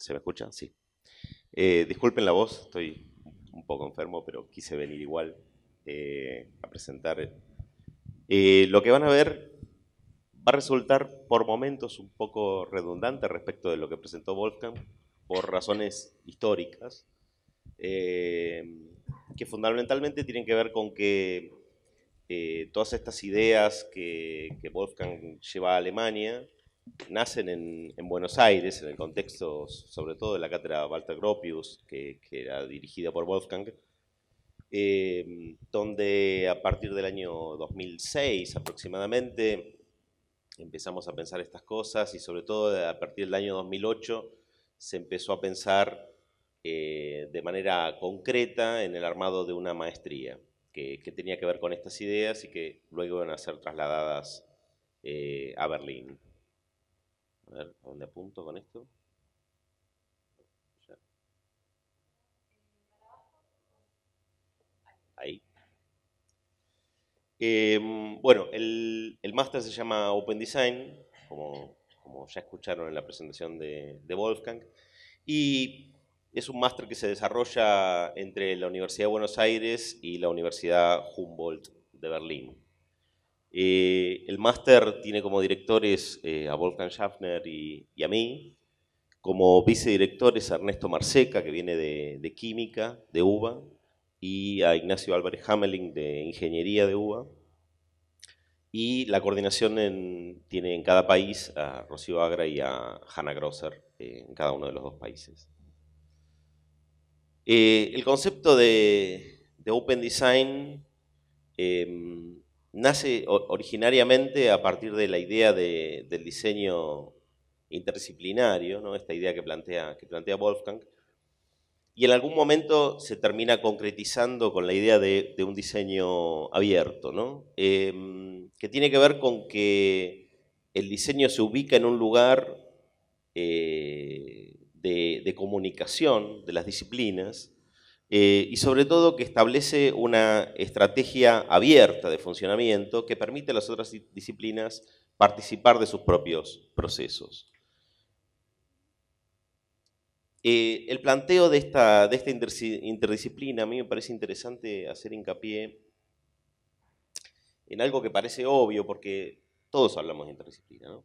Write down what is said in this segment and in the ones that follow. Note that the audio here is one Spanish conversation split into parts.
¿Se me escucha? Sí. Eh, disculpen la voz, estoy un poco enfermo, pero quise venir igual eh, a presentar. Eh, lo que van a ver va a resultar por momentos un poco redundante respecto de lo que presentó Wolfgang, por razones históricas, que fundamentalmente tienen que ver con que todas estas ideas que, que Wolfgang lleva a Alemania, nacen en, Buenos Aires, en el contexto sobre todo de la cátedra Walter Gropius, que, era dirigida por Wolfgang, eh, donde a partir del año 2006 aproximadamente empezamos a pensar estas cosas y sobre todo a partir del año 2008 se empezó a pensar eh, de manera concreta en el armado de una maestría que, tenía que ver con estas ideas y que luego iban a ser trasladadas eh, a Berlín. A ver, ¿a dónde apunto con esto? Ahí. Em, bueno, el, máster se llama Open Design, como, ya escucharon en la presentación de, de Wolfgang, y es un máster que se desarrolla entre la Universidad de Buenos Aires y la Universidad Humboldt de Berlín. Eh, el máster tiene como directores eh, a Wolfgang Schaffner y, a mí. Como vicedirectores a Ernesto Marseca, que viene de, Química, de UBA, y a Ignacio Álvarez Hamelin, de Ingeniería de UBA. Y la coordinación tiene en cada país a Rocío Agra y a Hannah Grosser, eh, en cada uno de los dos países. el concepto de, de Open Design em, nace originariamente a partir de la idea del diseño interdisciplinario, ¿no? esta idea que plantea, que plantea Wolfgang, y en algún momento se termina concretizando con la idea de, un diseño abierto. Em, que tiene que ver con que el diseño se ubica en un lugar eh, de comunicación de las disciplinas, eh, y sobre todo que establece una estrategia abierta de funcionamiento que permite a las otras disciplinas participar de sus propios procesos. Eh, el planteo de esta, de esta interdisciplina a mí me parece interesante hacer hincapié en algo que parece obvio, porque todos hablamos de interdisciplina, ¿no?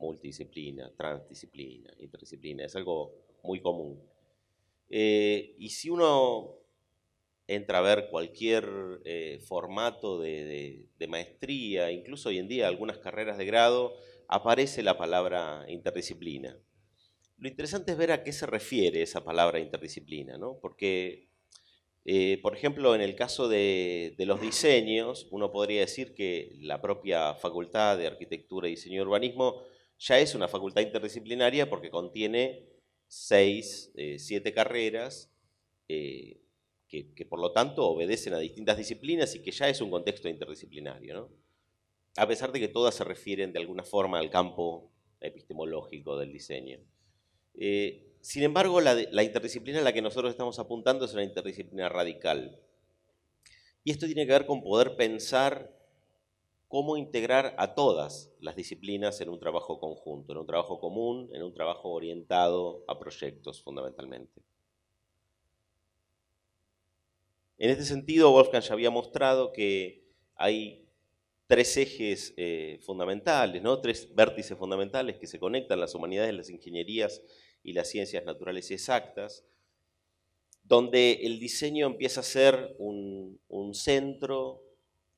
multidisciplina, transdisciplina, interdisciplina, es algo muy común. Eh, y si uno entra a ver cualquier eh, formato de, maestría, incluso hoy en día algunas carreras de grado, aparece la palabra interdisciplina. Lo interesante es ver a qué se refiere esa palabra interdisciplina, ¿no? porque, eh, por ejemplo, en el caso de, de, los diseños, uno podría decir que la propia Facultad de Arquitectura, Diseño y Urbanismo ya es una facultad interdisciplinaria porque contiene seis, eh, siete carreras eh, que, por lo tanto obedecen a distintas disciplinas y que ya es un contexto interdisciplinario, a pesar de que todas se refieren de alguna forma al campo epistemológico del diseño. Eh, sin embargo, la, la, interdisciplina a la que nosotros estamos apuntando es una interdisciplina radical. Y esto tiene que ver con poder pensar cómo integrar a todas las disciplinas en un trabajo conjunto, en un trabajo común, en un trabajo orientado a proyectos fundamentalmente. En este sentido, Wolfgang ya había mostrado que hay tres ejes eh, fundamentales, ¿no? tres vértices fundamentales que se conectan, las humanidades, las ingenierías y las ciencias naturales y exactas, donde el diseño empieza a ser un, centro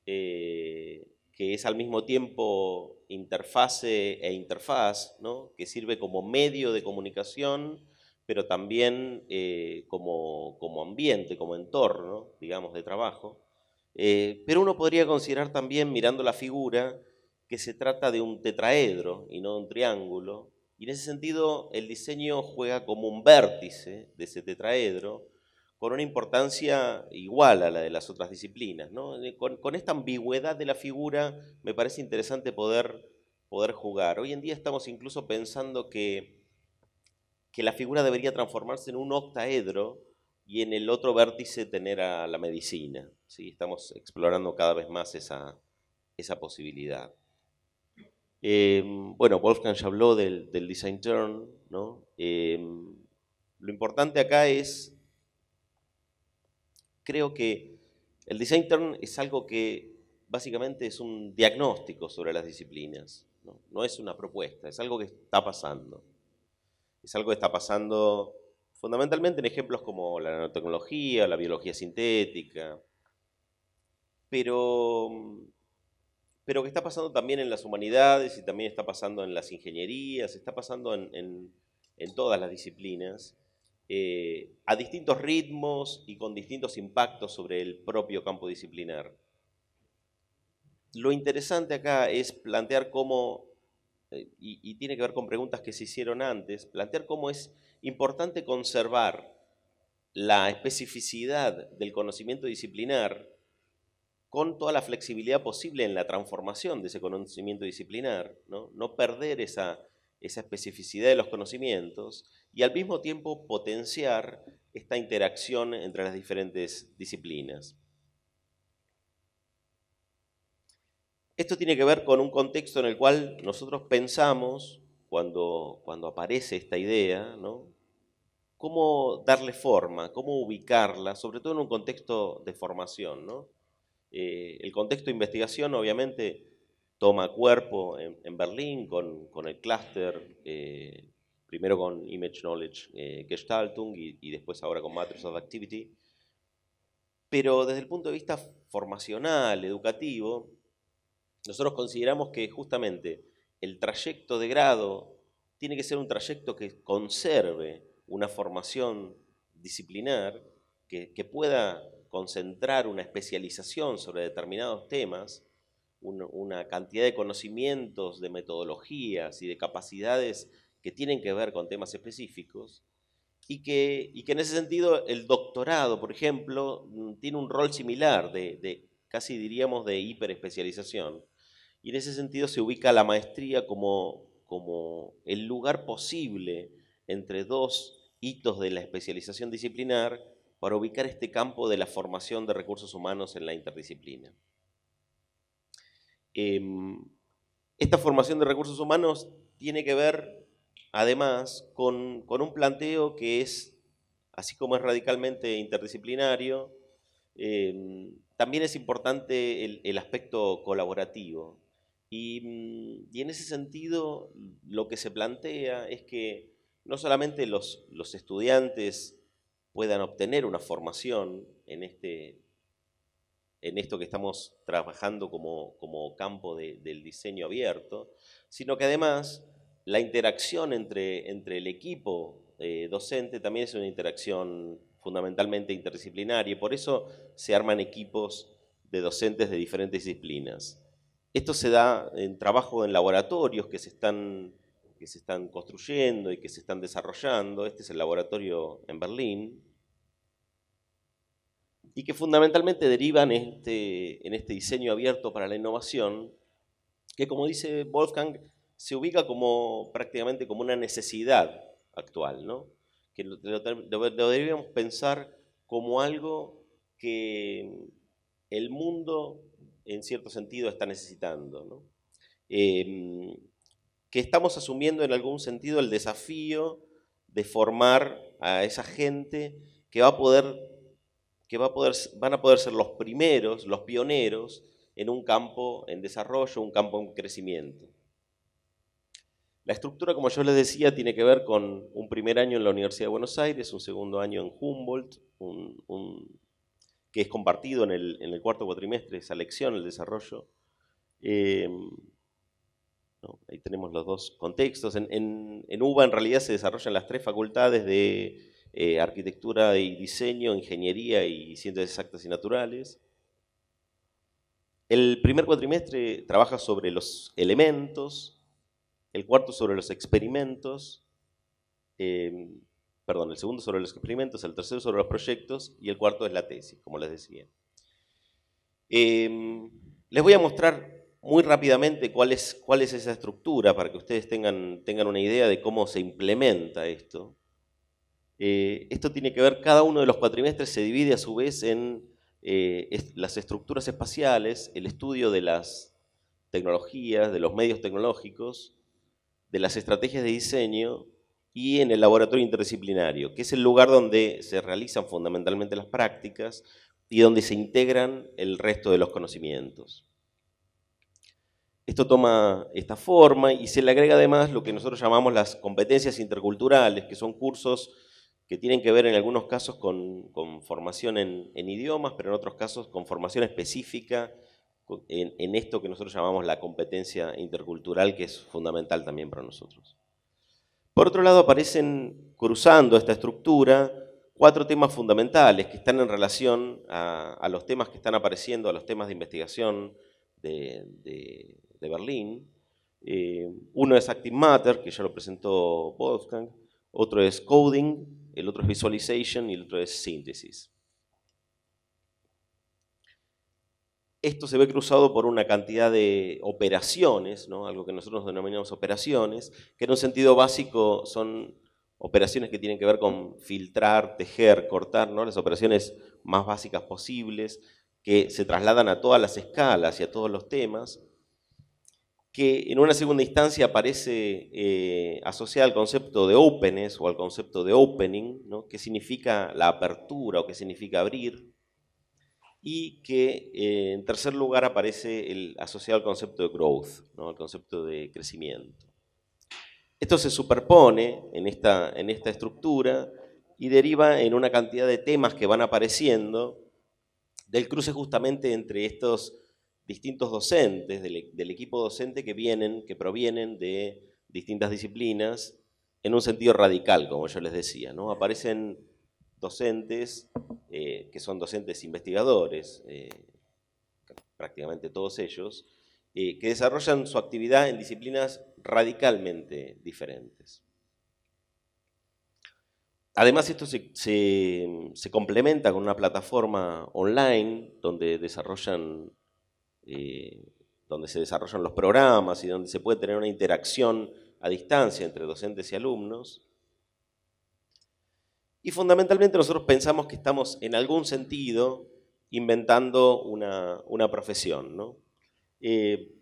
eh, que es al mismo tiempo interfase e interfaz, que sirve como medio de comunicación, pero también eh, como, ambiente, como entorno, digamos, de trabajo. Eh, pero uno podría considerar también, mirando la figura, que se trata de un tetraedro y no de un triángulo, y en ese sentido el diseño juega como un vértice de ese tetraedro, con una importancia igual a la de las otras disciplinas. Con, esta ambigüedad de la figura me parece interesante poder, poder jugar. Hoy en día estamos incluso pensando que, que la figura debería transformarse en un octaedro y en el otro vértice tener a la medicina. ¿sí? Estamos explorando cada vez más esa, esa posibilidad. Em, bueno, Wolfgang ya habló del, design turn, ¿no? Em, lo importante acá es, creo que el design turn es algo que básicamente es un diagnóstico sobre las disciplinas, ¿no? es una propuesta, es algo que está pasando. Es algo que está pasando fundamentalmente en ejemplos como la nanotecnología, la biología sintética, pero, pero que está pasando también en las humanidades y también está pasando en las ingenierías, está pasando en, todas las disciplinas, eh, a distintos ritmos y con distintos impactos sobre el propio campo disciplinar. Lo interesante acá es plantear cómo, eh, y tiene que ver con preguntas que se hicieron antes, plantear cómo es importante conservar la especificidad del conocimiento disciplinar con toda la flexibilidad posible en la transformación de ese conocimiento disciplinar, no, perder esa, esa especificidad de los conocimientos y al mismo tiempo potenciar esta interacción entre las diferentes disciplinas. Esto tiene que ver con un contexto en el cual nosotros pensamos, cuando, cuando aparece esta idea, ¿no? cómo darle forma, cómo ubicarla, sobre todo en un contexto de formación. ¿no? Eh, el contexto de investigación obviamente toma cuerpo en, Berlín con, el clúster, eh, primero con Image Knowledge eh, Gestaltung y, y, después ahora con Matrix of Activity. Pero desde el punto de vista formacional, educativo, nosotros consideramos que justamente el trayecto de grado tiene que ser un trayecto que conserve una formación disciplinar, que pueda concentrar una especialización sobre determinados temas, una cantidad de conocimientos, de metodologías y de capacidades que tienen que ver con temas específicos, y que, en ese sentido el doctorado, por ejemplo, mm, tiene un rol similar de, casi diríamos de hiperespecialización, y en ese sentido se ubica la maestría como, como el lugar posible entre dos hitos de la especialización disciplinar para ubicar este campo de la formación de recursos humanos en la interdisciplina. Em, esta formación de recursos humanos tiene que ver, además, con, un planteo que es, así como es radicalmente interdisciplinario, em, también es importante el, aspecto colaborativo. Y, y, en ese sentido, lo que se plantea es que no solamente los, los estudiantes puedan obtener una formación en, este, en esto que estamos trabajando como, campo del diseño abierto, sino que además la interacción entre, entre el equipo eh, docente también es una interacción fundamentalmente interdisciplinaria y por eso se arman equipos de docentes de diferentes disciplinas. Esto se da en trabajo en laboratorios que se están que se están construyendo y que se están desarrollando. Este es el laboratorio en Berlín. Y que fundamentalmente derivan este, en este diseño abierto para la innovación, que como dice Wolfgang, se ubica como prácticamente como una necesidad actual, ¿no? que lo, deberíamos pensar como algo que el mundo en cierto sentido está necesitando. ¿no? Em, que estamos asumiendo en algún sentido el desafío de formar a esa gente que va a poder, que van a poder ser los primeros, los pioneros en un campo en desarrollo, un campo en crecimiento. La estructura, como yo les decía, tiene que ver con un primer año en la Universidad de Buenos Aires, un segundo año en Humboldt, que es compartido en el, cuarto cuatrimestre, esa lección, el desarrollo. Eh, Ahí tenemos los dos contextos. En, UBA en realidad se desarrollan las tres facultades de eh, arquitectura y diseño, ingeniería y ciencias exactas y naturales. El primer cuatrimestre trabaja sobre los elementos, el cuarto sobre los experimentos, em, perdón, el segundo sobre los experimentos, el tercero sobre los proyectos y el cuarto es la tesis, como les decía. Em, les voy a mostrar muy rápidamente cuál es, cuál es esa estructura para que ustedes tengan, tengan una idea de cómo se implementa esto. Eh, esto tiene que ver, cada uno de los cuatrimestres se divide a su vez en eh, las estructuras espaciales, el estudio de las, tecnologías, de los medios tecnológicos, de las estrategias de diseño y en el laboratorio interdisciplinario, que es el lugar donde se realizan fundamentalmente las prácticas y donde se integran el resto de los conocimientos. Esto toma esta forma y se le agrega además lo que nosotros llamamos las competencias interculturales, que son cursos que tienen que ver en algunos casos con, formación en, idiomas, pero en otros casos con formación específica en, esto que nosotros llamamos la competencia intercultural, que es fundamental también para nosotros. Por otro lado, aparecen cruzando esta estructura cuatro temas fundamentales que están en relación a, los temas que están apareciendo, a los temas de investigación de, Berlín. Eh, uno es Active Matter, que ya lo presentó Wolfgang, otro es Coding, el otro es Visualization y el otro es Synthesis. Esto se ve cruzado por una cantidad de operaciones, algo que nosotros denominamos operaciones, que en un sentido básico son operaciones que tienen que ver con filtrar, tejer, cortar, ¿no? las operaciones más básicas posibles, que se trasladan a todas las escalas y a todos los temas, que en una segunda instancia aparece eh, asociada al concepto de openness o al concepto de opening, ¿no? que significa la apertura o que significa abrir, y que eh, en tercer lugar aparece el, asociado al concepto de growth, ¿no? al concepto de crecimiento. Esto se superpone en esta, en esta estructura y deriva en una cantidad de temas que van apareciendo del cruce justamente entre estos distintos docentes, del, del equipo docente que vienen, que provienen de distintas disciplinas, en un sentido radical, como yo les decía. ¿no? Aparecen docentes, eh, que son docentes investigadores, eh, prácticamente todos ellos, eh, que desarrollan su actividad en disciplinas radicalmente diferentes. Además, esto se, complementa con una plataforma online donde, desarrollan, donde se desarrollan los programas y donde se puede tener una interacción a distancia entre docentes y alumnos. Y fundamentalmente nosotros pensamos que estamos en algún sentido inventando una, profesión, ¿no? Eh,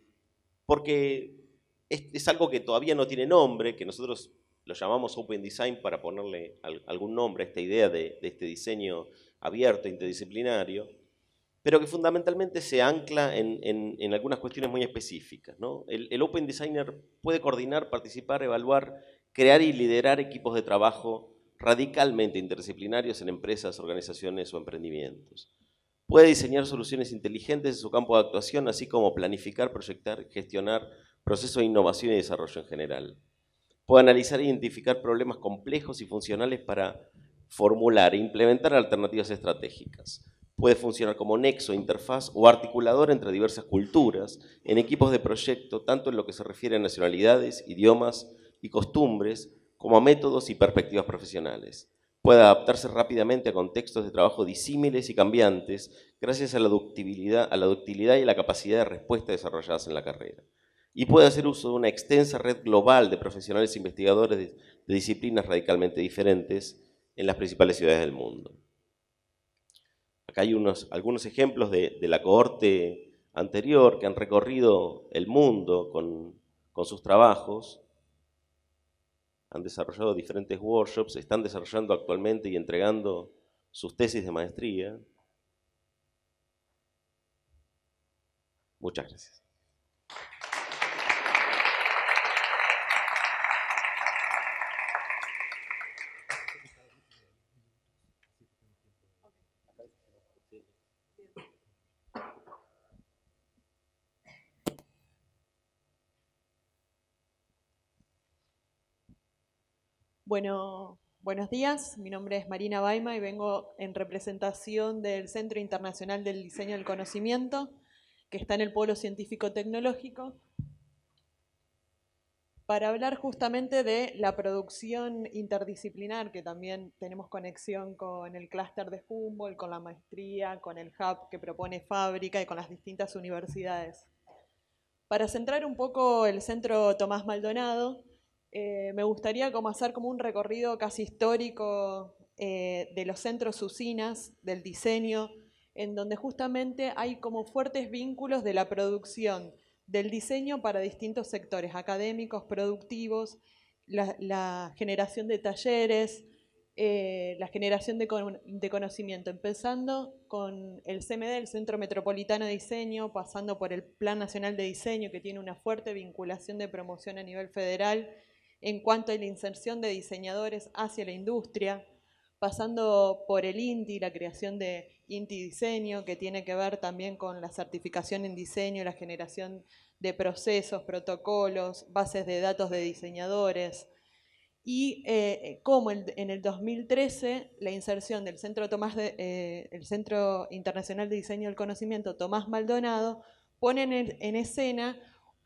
porque es, algo que todavía no tiene nombre, que nosotros lo llamamos Open Design para ponerle algún nombre a esta idea de, este diseño abierto, interdisciplinario, pero que fundamentalmente se ancla en, algunas cuestiones muy específicas. ¿no? el, Open Designer puede coordinar, participar, evaluar, crear y liderar equipos de trabajo radicalmente interdisciplinarios en empresas, organizaciones o emprendimientos. Puede diseñar soluciones inteligentes en su campo de actuación, así como planificar, proyectar, gestionar procesos de innovación y desarrollo en general. Puede analizar e identificar problemas complejos y funcionales para formular e implementar alternativas estratégicas. Puede funcionar como nexo, interfaz o articulador entre diversas culturas en equipos de proyecto, tanto en lo que se refiere a nacionalidades, idiomas y costumbres, como a métodos y perspectivas profesionales. Puede adaptarse rápidamente a contextos de trabajo disímiles y cambiantes gracias a la, ductibilidad, a la ductilidad y la capacidad de respuesta desarrolladas en la carrera. Y puede hacer uso de una extensa red global de profesionales e investigadores de, disciplinas radicalmente diferentes en las principales ciudades del mundo. Acá hay unos, algunos ejemplos de, la cohorte anterior que han recorrido el mundo con, con sus trabajos han desarrollado diferentes workshops, están desarrollando actualmente y entregando sus tesis de maestría. Muchas gracias. Bueno, buenos días. Mi nombre es Marina Baima y vengo en representación del Centro Internacional del Diseño del Conocimiento, que está en el Polo Científico Tecnológico, para hablar justamente de la producción interdisciplinar, que también tenemos conexión con el clúster de Humboldt, con la maestría, con el hub que propone Fábrica y con las distintas universidades. Para centrar un poco el Centro Tomás Maldonado, eh, me gustaría como hacer como un recorrido casi histórico eh, de los centros usinas, del diseño, en donde justamente hay como fuertes vínculos de la producción del diseño para distintos sectores académicos, productivos, la, generación de talleres, eh, la generación de, de, conocimiento, empezando con el CMD, el Centro Metropolitano de Diseño, pasando por el Plan Nacional de Diseño, que tiene una fuerte vinculación de promoción a nivel federal en cuanto a la inserción de diseñadores hacia la industria, pasando por el INTI, la creación de INTI Diseño, que tiene que ver también con la certificación en diseño, la generación de procesos, protocolos, bases de datos de diseñadores, y eh, como en el 2013 la inserción del Centro, Tomás eh, Internacional de Diseño del Conocimiento Tomás Maldonado pone en, escena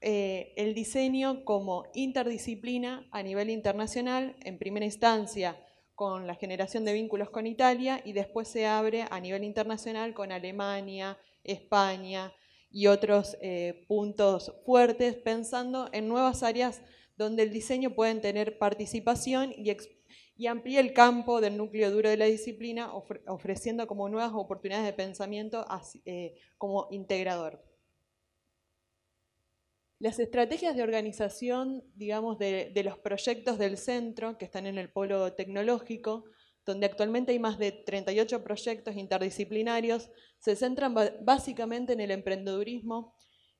eh, el diseño como interdisciplina a nivel internacional, en primera instancia con la generación de vínculos con Italia y después se abre a nivel internacional con Alemania, España y otros eh, puntos fuertes, pensando en nuevas áreas donde el diseño puede tener participación y, amplía el campo del núcleo duro de la disciplina, ofreciendo como nuevas oportunidades de pensamiento eh, como integrador. Las estrategias de organización, digamos, de, los proyectos del centro, que están en el polo tecnológico, donde actualmente hay más de 38 proyectos interdisciplinarios, se centran básicamente en el emprendedurismo,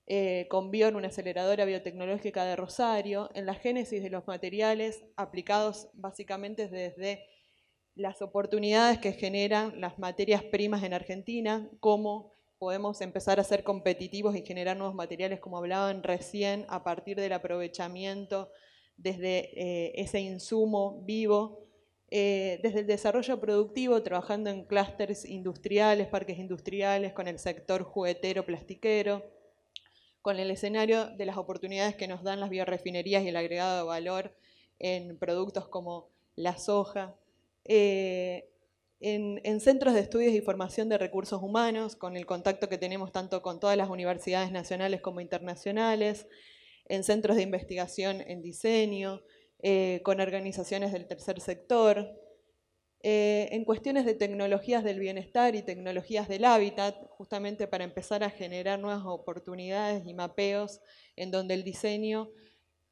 eh, con Bion, una aceleradora biotecnológica de Rosario, en la génesis de los materiales aplicados básicamente desde las oportunidades que generan las materias primas en Argentina, como podemos empezar a ser competitivos y generar nuevos materiales, como hablaban recién, a partir del aprovechamiento desde eh, ese insumo vivo, eh, desde el desarrollo productivo, trabajando en clústeres industriales, parques industriales, con el sector juguetero, plastiquero, con el escenario de las oportunidades que nos dan las biorefinerías y el agregado de valor en productos como la soja. Eh, en, centros de estudios y formación de recursos humanos, con el contacto que tenemos tanto con todas las universidades nacionales como internacionales, en centros de investigación en diseño, eh, con organizaciones del tercer sector, eh, en cuestiones de tecnologías del bienestar y tecnologías del hábitat, justamente para empezar a generar nuevas oportunidades y mapeos en donde el diseño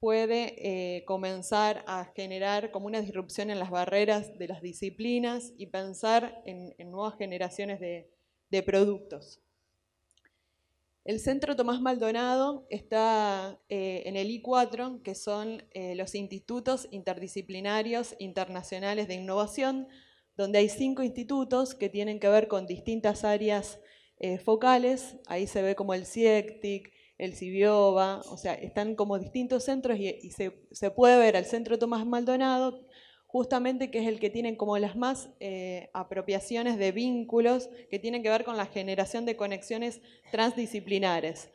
puede eh, comenzar a generar como una disrupción en las barreras de las disciplinas y pensar en, nuevas generaciones de, productos. El Centro Tomás Maldonado está eh, en el I4, que son eh, los institutos interdisciplinarios internacionales de innovación, donde hay cinco institutos que tienen que ver con distintas áreas focales. Ahí se ve como el CIECTIC, el Cibioba, o sea, están como distintos centros y, se, puede ver al centro Tomás Maldonado, justamente que es el que tiene como las más eh, apropiaciones de vínculos que tienen que ver con la generación de conexiones transdisciplinares.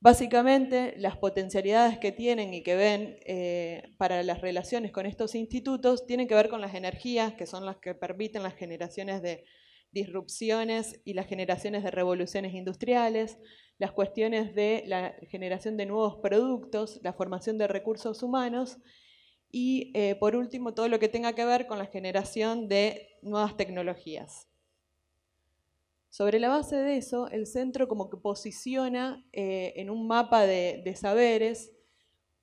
Básicamente, las potencialidades que tienen y que ven eh, para las relaciones con estos institutos tienen que ver con las energías, que son las que permiten las generaciones de disrupciones y las generaciones de revoluciones industriales, las cuestiones de la generación de nuevos productos, la formación de recursos humanos y, eh, por último, todo lo que tenga que ver con la generación de nuevas tecnologías. Sobre la base de eso, el centro como que posiciona eh, en un mapa de, saberes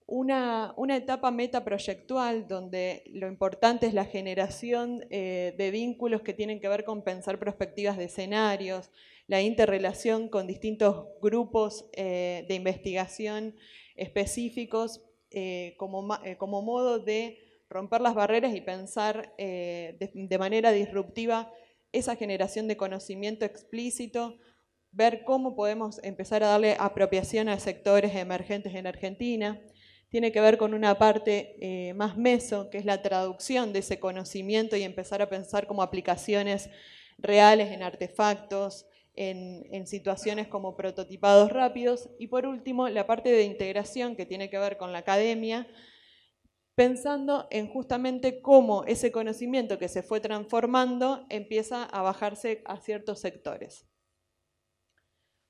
una, etapa metaproyectual donde lo importante es la generación eh, de vínculos que tienen que ver con pensar perspectivas de escenarios, la interrelación con distintos grupos eh, de investigación específicos eh, como, como, modo de romper las barreras y pensar de, manera disruptiva esa generación de conocimiento explícito, ver cómo podemos empezar a darle apropiación a sectores emergentes en Argentina. Tiene que ver con una parte más meso, que es la traducción de ese conocimiento y empezar a pensar como aplicaciones reales en artefactos, en, situaciones como prototipados rápidos. Y por último, la parte de integración que tiene que ver con la academia, pensando en justamente cómo ese conocimiento que se fue transformando empieza a bajarse a ciertos sectores.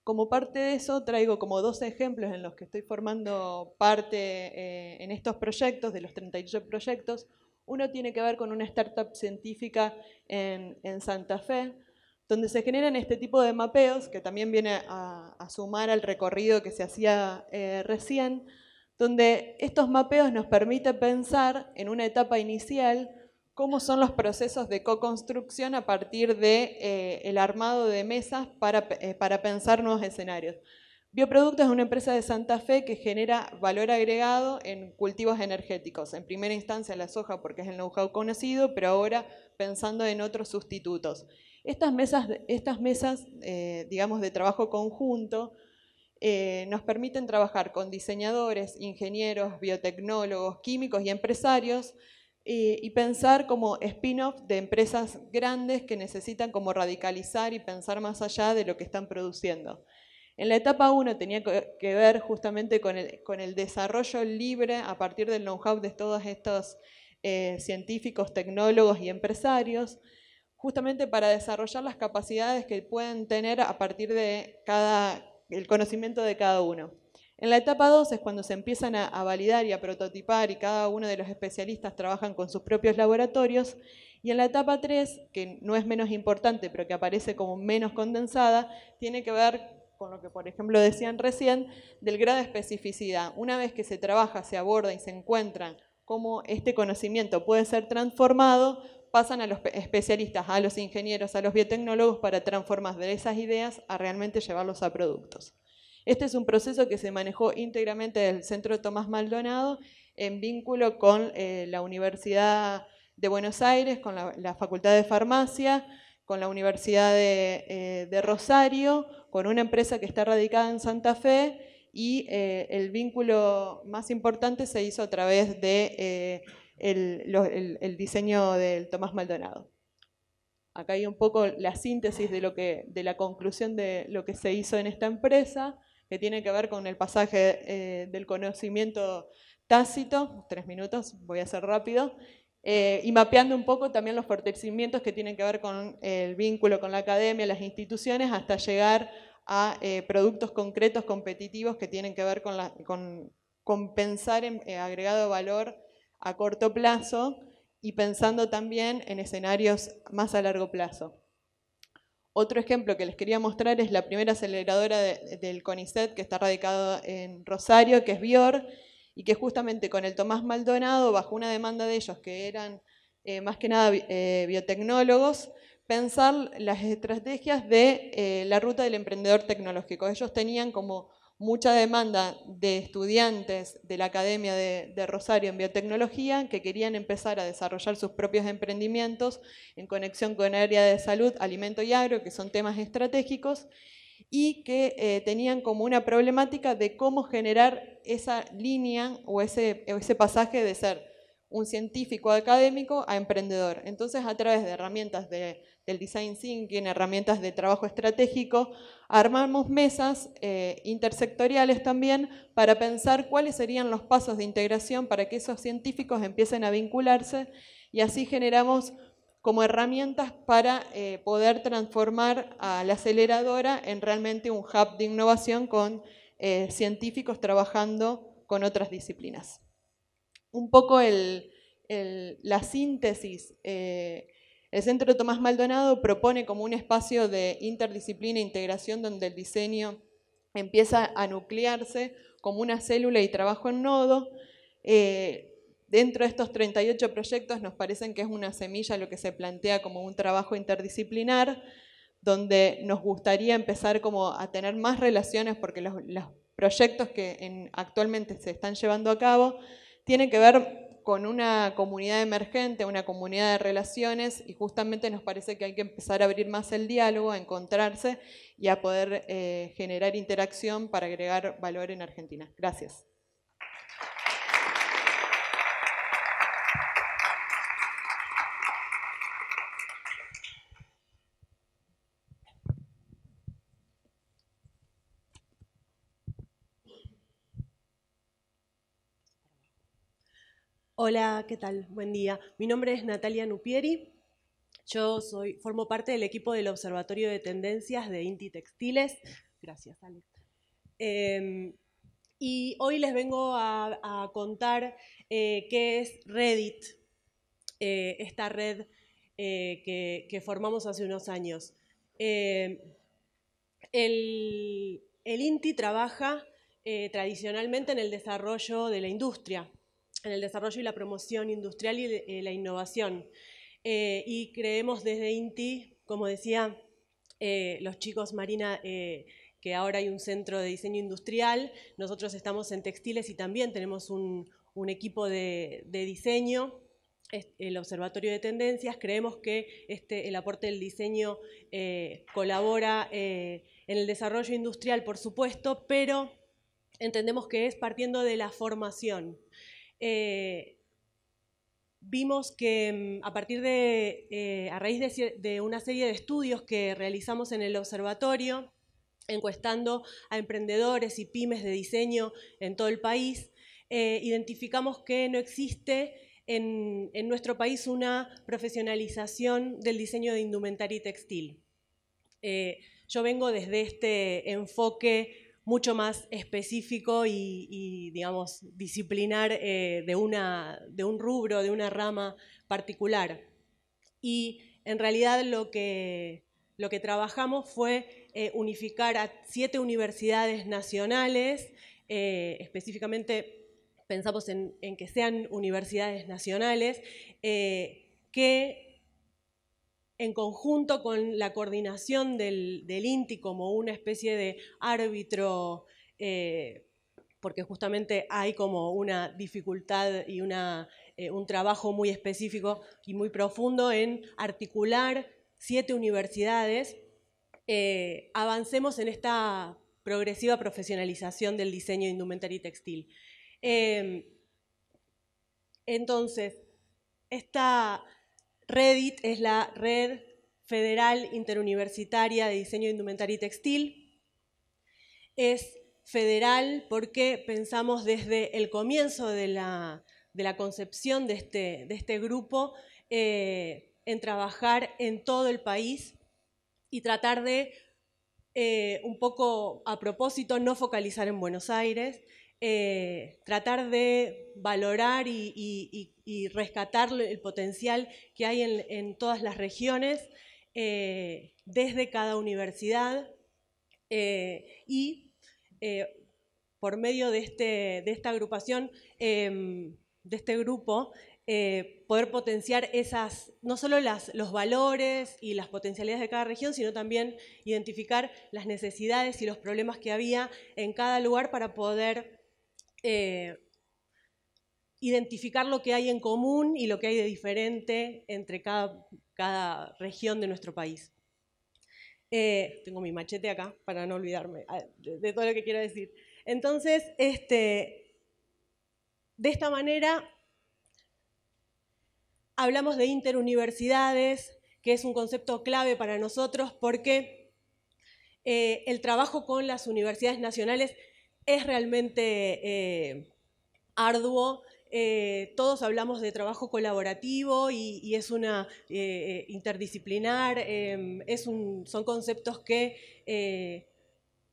Como parte de eso, traigo como dos ejemplos en los que estoy formando parte eh, en estos proyectos, de los 38 proyectos. Uno tiene que ver con una startup científica en Santa Fe, donde se generan este tipo de mapeos, que también viene a, sumar al recorrido que se hacía eh, recién, donde estos mapeos nos permiten pensar en una etapa inicial cómo son los procesos de co-construcción a partir del de, armado de mesas para, para pensar nuevos escenarios. Bioproductos es una empresa de Santa Fe que genera valor agregado en cultivos energéticos. En primera instancia la soja porque es el know-how conocido, pero ahora pensando en otros sustitutos. Estas mesas, estas mesas eh, digamos, de trabajo conjunto eh, nos permiten trabajar con diseñadores, ingenieros, biotecnólogos, químicos y empresarios y pensar como spin-off de empresas grandes que necesitan como radicalizar y pensar más allá de lo que están produciendo. En la etapa 1 tenía que ver justamente con el, desarrollo libre a partir del know-how de todos estos eh, científicos, tecnólogos y empresarios, justamente para desarrollar las capacidades que pueden tener a partir de el conocimiento de cada uno. En la etapa 2 es cuando se empiezan a, validar y a prototipar y cada uno de los especialistas trabajan con sus propios laboratorios. Y en la etapa 3, que no es menos importante pero que aparece como menos condensada, tiene que ver con lo que por ejemplo decían recién, del grado de especificidad. Una vez que se trabaja, se aborda y se encuentran cómo este conocimiento puede ser transformado, pasan a los especialistas, a los ingenieros, a los biotecnólogos para transformar de esas ideas a realmente llevarlos a productos. Este es un proceso que se manejó íntegramente del Centro Tomás Maldonado en vínculo con eh, la Universidad de Buenos Aires, con la Facultad de Farmacia, con la Universidad de, eh, Rosario, con una empresa que está radicada en Santa Fe y eh, el vínculo más importante se hizo a través de el, diseño del Tomás Maldonado. Acá hay un poco la síntesis de, lo que, de la conclusión de lo que se hizo en esta empresa, que tiene que ver con el pasaje del conocimiento tácito, tres minutos, voy a ser rápido, eh, y mapeando un poco también los fortalecimientos que tienen que ver con el vínculo con la academia, las instituciones, hasta llegar a eh, productos concretos competitivos que tienen que ver con, pensar en eh, agregado de valor a corto plazo y pensando también en escenarios más a largo plazo. Otro ejemplo que les quería mostrar es la primera aceleradora del CONICET que está radicado en Rosario, que es BIOR, y que justamente con el Tomás Maldonado, bajo una demanda de ellos que eran eh, más que nada eh, biotecnólogos, pensar las estrategias de eh, la ruta del emprendedor tecnológico. Ellos tenían como mucha demanda de estudiantes de la Academia de, Rosario en biotecnología que querían empezar a desarrollar sus propios emprendimientos en conexión con área de salud, alimento y agro, que son temas estratégicos, y que eh, tenían como una problemática de cómo generar esa línea o ese, ese pasaje de ser un científico académico a emprendedor. Entonces, a través de herramientas de, del design thinking, herramientas de trabajo estratégico, armamos mesas eh, intersectoriales también para pensar cuáles serían los pasos de integración para que esos científicos empiecen a vincularse y así generamos como herramientas para eh, poder transformar a la aceleradora en realmente un hub de innovación con eh, científicos trabajando con otras disciplinas. Un poco la síntesis, eh, el Centro Tomás Maldonado propone como un espacio de interdisciplina e integración donde el diseño empieza a nuclearse como una célula y trabajo en nodo. Dentro de estos 38 proyectos nos parecen que es una semilla lo que se plantea como un trabajo interdisciplinar, donde nos gustaría empezar como a tener más relaciones, porque los, proyectos que actualmente se están llevando a cabo tienen que ver con una comunidad emergente, una comunidad de relaciones, y justamente nos parece que hay que empezar a abrir más el diálogo, a encontrarse y a poder eh, generar interacción para agregar valor en Argentina. Gracias. Hola, ¿qué tal? Buen día. Mi nombre es Natalia Nupieri. Yo soy, formo parte del equipo del Observatorio de Tendencias de Inti Textiles. Gracias, Alex. Em, y hoy les vengo a, contar eh, qué es Reddit, eh, esta red eh, que, formamos hace unos años. Eh, el, INTI trabaja tradicionalmente en el desarrollo de la industria, en el desarrollo y la promoción industrial y la innovación. y creemos desde INTI, como decía los chicos Marina, que ahora hay un centro de diseño industrial, nosotros estamos en textiles y también tenemos un, equipo de, diseño, el Observatorio de Tendencias, creemos que este, el aporte del diseño eh, colabora eh, en el desarrollo industrial, por supuesto, pero entendemos que es partiendo de la formación. Eh, vimos que mm, a partir de, a raíz de una serie de estudios que realizamos en el observatorio, encuestando a emprendedores y pymes de diseño en todo el país, eh, identificamos que no existe en, nuestro país una profesionalización del diseño de indumentaria y textil. Eh, yo vengo desde este enfoque mucho más específico y, digamos, disciplinar eh, de, una, de un rubro, de una rama particular. Y en realidad lo que, lo que trabajamos fue eh, unificar a siete universidades nacionales, eh, específicamente pensamos en, que sean universidades nacionales, que en conjunto con la coordinación del, INTI como una especie de árbitro, porque justamente hay como una dificultad y un trabajo muy específico y muy profundo en articular siete universidades eh, avancemos en esta progresiva profesionalización del diseño de indumentaria y textil. Entonces, esta REDIT es la Red Federal Interuniversitaria de Diseño de y Textil. Es federal porque pensamos desde el comienzo de la, concepción de este, este grupo eh, en trabajar en todo el país y tratar de, eh, un poco a propósito, no focalizar en Buenos Aires, eh, tratar de valorar y, rescatar el potencial que hay en, todas las regiones, eh, desde cada universidad, y por medio de, este, de esta agrupación, de este grupo, eh, poder potenciar esas, no solo los valores y las potencialidades de cada región, sino también identificar las necesidades y los problemas que había en cada lugar para poder eh, identificar lo que hay en común y lo que hay de diferente entre cada, cada región de nuestro país. Eh, tengo mi machete acá para no olvidarme ah, de, todo lo que quiero decir. Entonces, este, de esta manera hablamos de interuniversidades, que es un concepto clave para nosotros porque eh, el trabajo con las universidades nacionales es realmente eh, arduo. Eh, todos hablamos de trabajo colaborativo y, es una interdisciplinar, es son conceptos que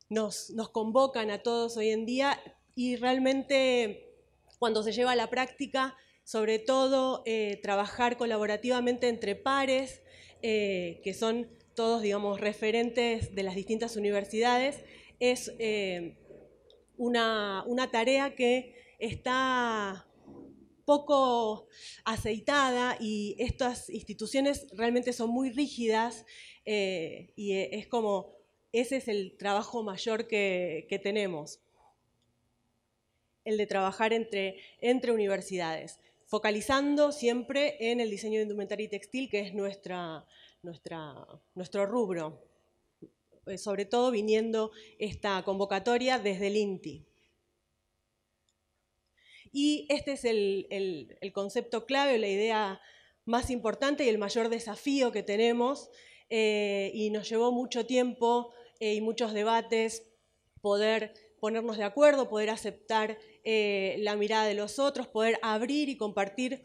nos, nos convocan a todos hoy en día y realmente cuando se lleva a la práctica sobre todo eh, trabajar colaborativamente entre pares, eh, que son todos, digamos, referentes de las distintas universidades, es eh, una, tarea que está poco aceitada y estas instituciones realmente son muy rígidas y es como, ese es el trabajo mayor que, tenemos, el de trabajar entre, entre universidades focalizando siempre en el diseño de indumentaria y textil, que es nuestra, nuestro rubro, eh, sobre todo viniendo esta convocatoria desde el INTI. Y este es el, concepto clave, la idea más importante y el mayor desafío que tenemos, eh, y nos llevó mucho tiempo eh, y muchos debates poder ponernos de acuerdo, poder aceptar eh, la mirada de los otros, poder abrir y compartir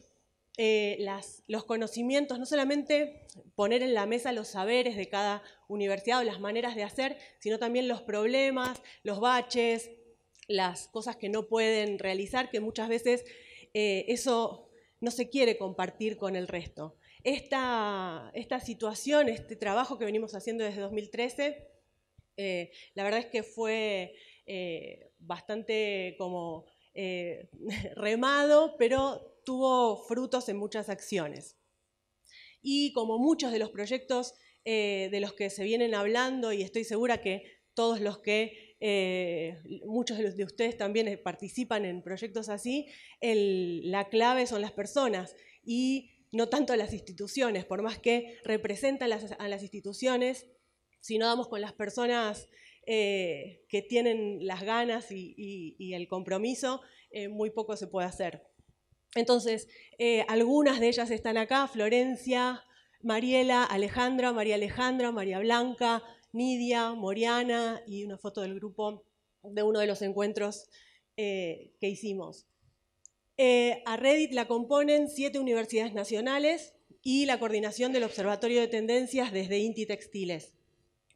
eh, los conocimientos, no solamente poner en la mesa los saberes de cada universidad o las maneras de hacer, sino también los problemas, los baches, las cosas que no pueden realizar, que muchas veces eh, eso no se quiere compartir con el resto. esta, esta situación, este trabajo que venimos haciendo desde 2013, eh, la verdad es que fue bastante como remado, pero tuvo frutos en muchas acciones. Y como muchos de los proyectos de los que se vienen hablando, y estoy segura que todos los que, muchos de, de, ustedes también participan en proyectos así, la clave son las personas y no tanto las instituciones, por más que representan a las instituciones, si no damos con las personas eh, que tienen las ganas y, el compromiso, eh, muy poco se puede hacer. Entonces, eh, algunas de ellas están acá, Florencia, Mariela, Alejandra, María Alejandra, María Blanca, Nidia, Moriana y una foto del grupo de uno de los encuentros que hicimos. a Reddit la componen siete universidades nacionales y la coordinación del Observatorio de Tendencias desde Inti Textiles.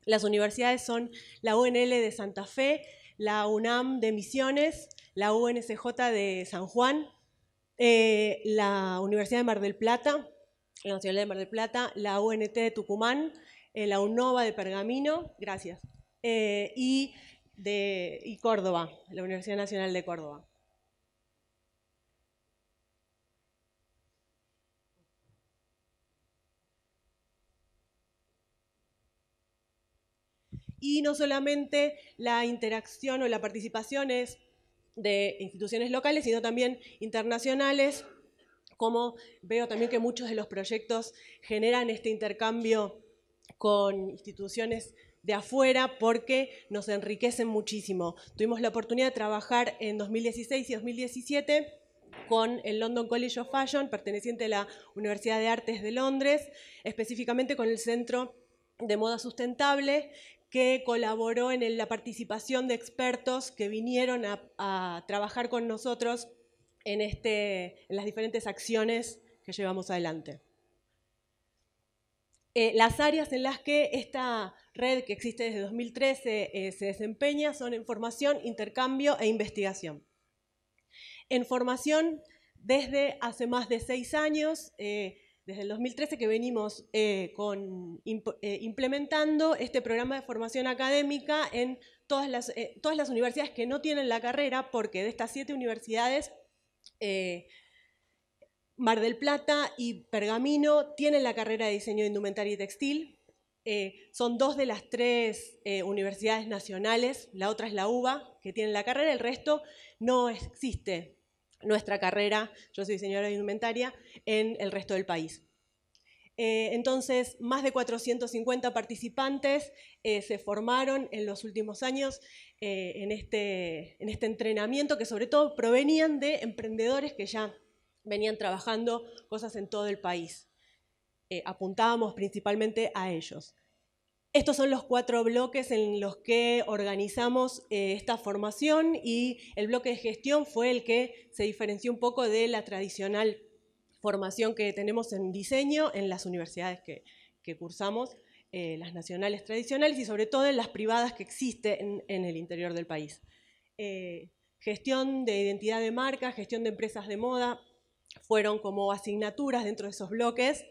Las universidades son la UNL de Santa Fe, la UNAM de Misiones, la UNCJ de San Juan, eh, la Universidad de Mar del Plata, la Nacional de Mar del Plata, la UNT de Tucumán, eh, la UNOVA de Pergamino, gracias, eh, y, de, y Córdoba, la Universidad Nacional de Córdoba. Y no solamente la interacción o la participación es de instituciones locales, sino también internacionales, como veo también que muchos de los proyectos generan este intercambio con instituciones de afuera porque nos enriquecen muchísimo. Tuvimos la oportunidad de trabajar en 2016 y 2017 con el London College of Fashion, perteneciente a la Universidad de Artes de Londres, específicamente con el Centro de Moda Sustentable, que colaboró en la participación de expertos que vinieron a, trabajar con nosotros en, este, en, las diferentes acciones que llevamos adelante. Eh, las áreas en las que esta red que existe desde 2013 eh, se desempeña son en formación, intercambio e investigación. En formación, desde hace más de seis años, eh, desde el 2013 que venimos eh, eh, implementando este programa de formación académica en todas las, eh, todas las universidades que no tienen la carrera, porque de estas siete universidades, Mar del Plata y Pergamino tienen la carrera de diseño de indumentaria y textil. son dos de las tres universidades nacionales, la otra es la UBA, que tiene la carrera, el resto no existe nuestra carrera, yo soy diseñadora de indumentaria, en el resto del país. Eh, entonces, más de 450 participantes eh, se formaron en los últimos años eh, en, este, en, este, entrenamiento, que sobre todo provenían de emprendedores que ya venían trabajando cosas en todo el país. apuntábamos principalmente a ellos. Estos son los cuatro bloques en los que organizamos esta formación y el bloque de gestión fue el que se diferenció un poco de la tradicional formación que tenemos en diseño en las universidades que, cursamos, eh, las nacionales tradicionales y sobre todo en las privadas que existen en, el interior del país. Eh, gestión de identidad de marca, gestión de empresas de moda, fueron como asignaturas dentro de esos bloques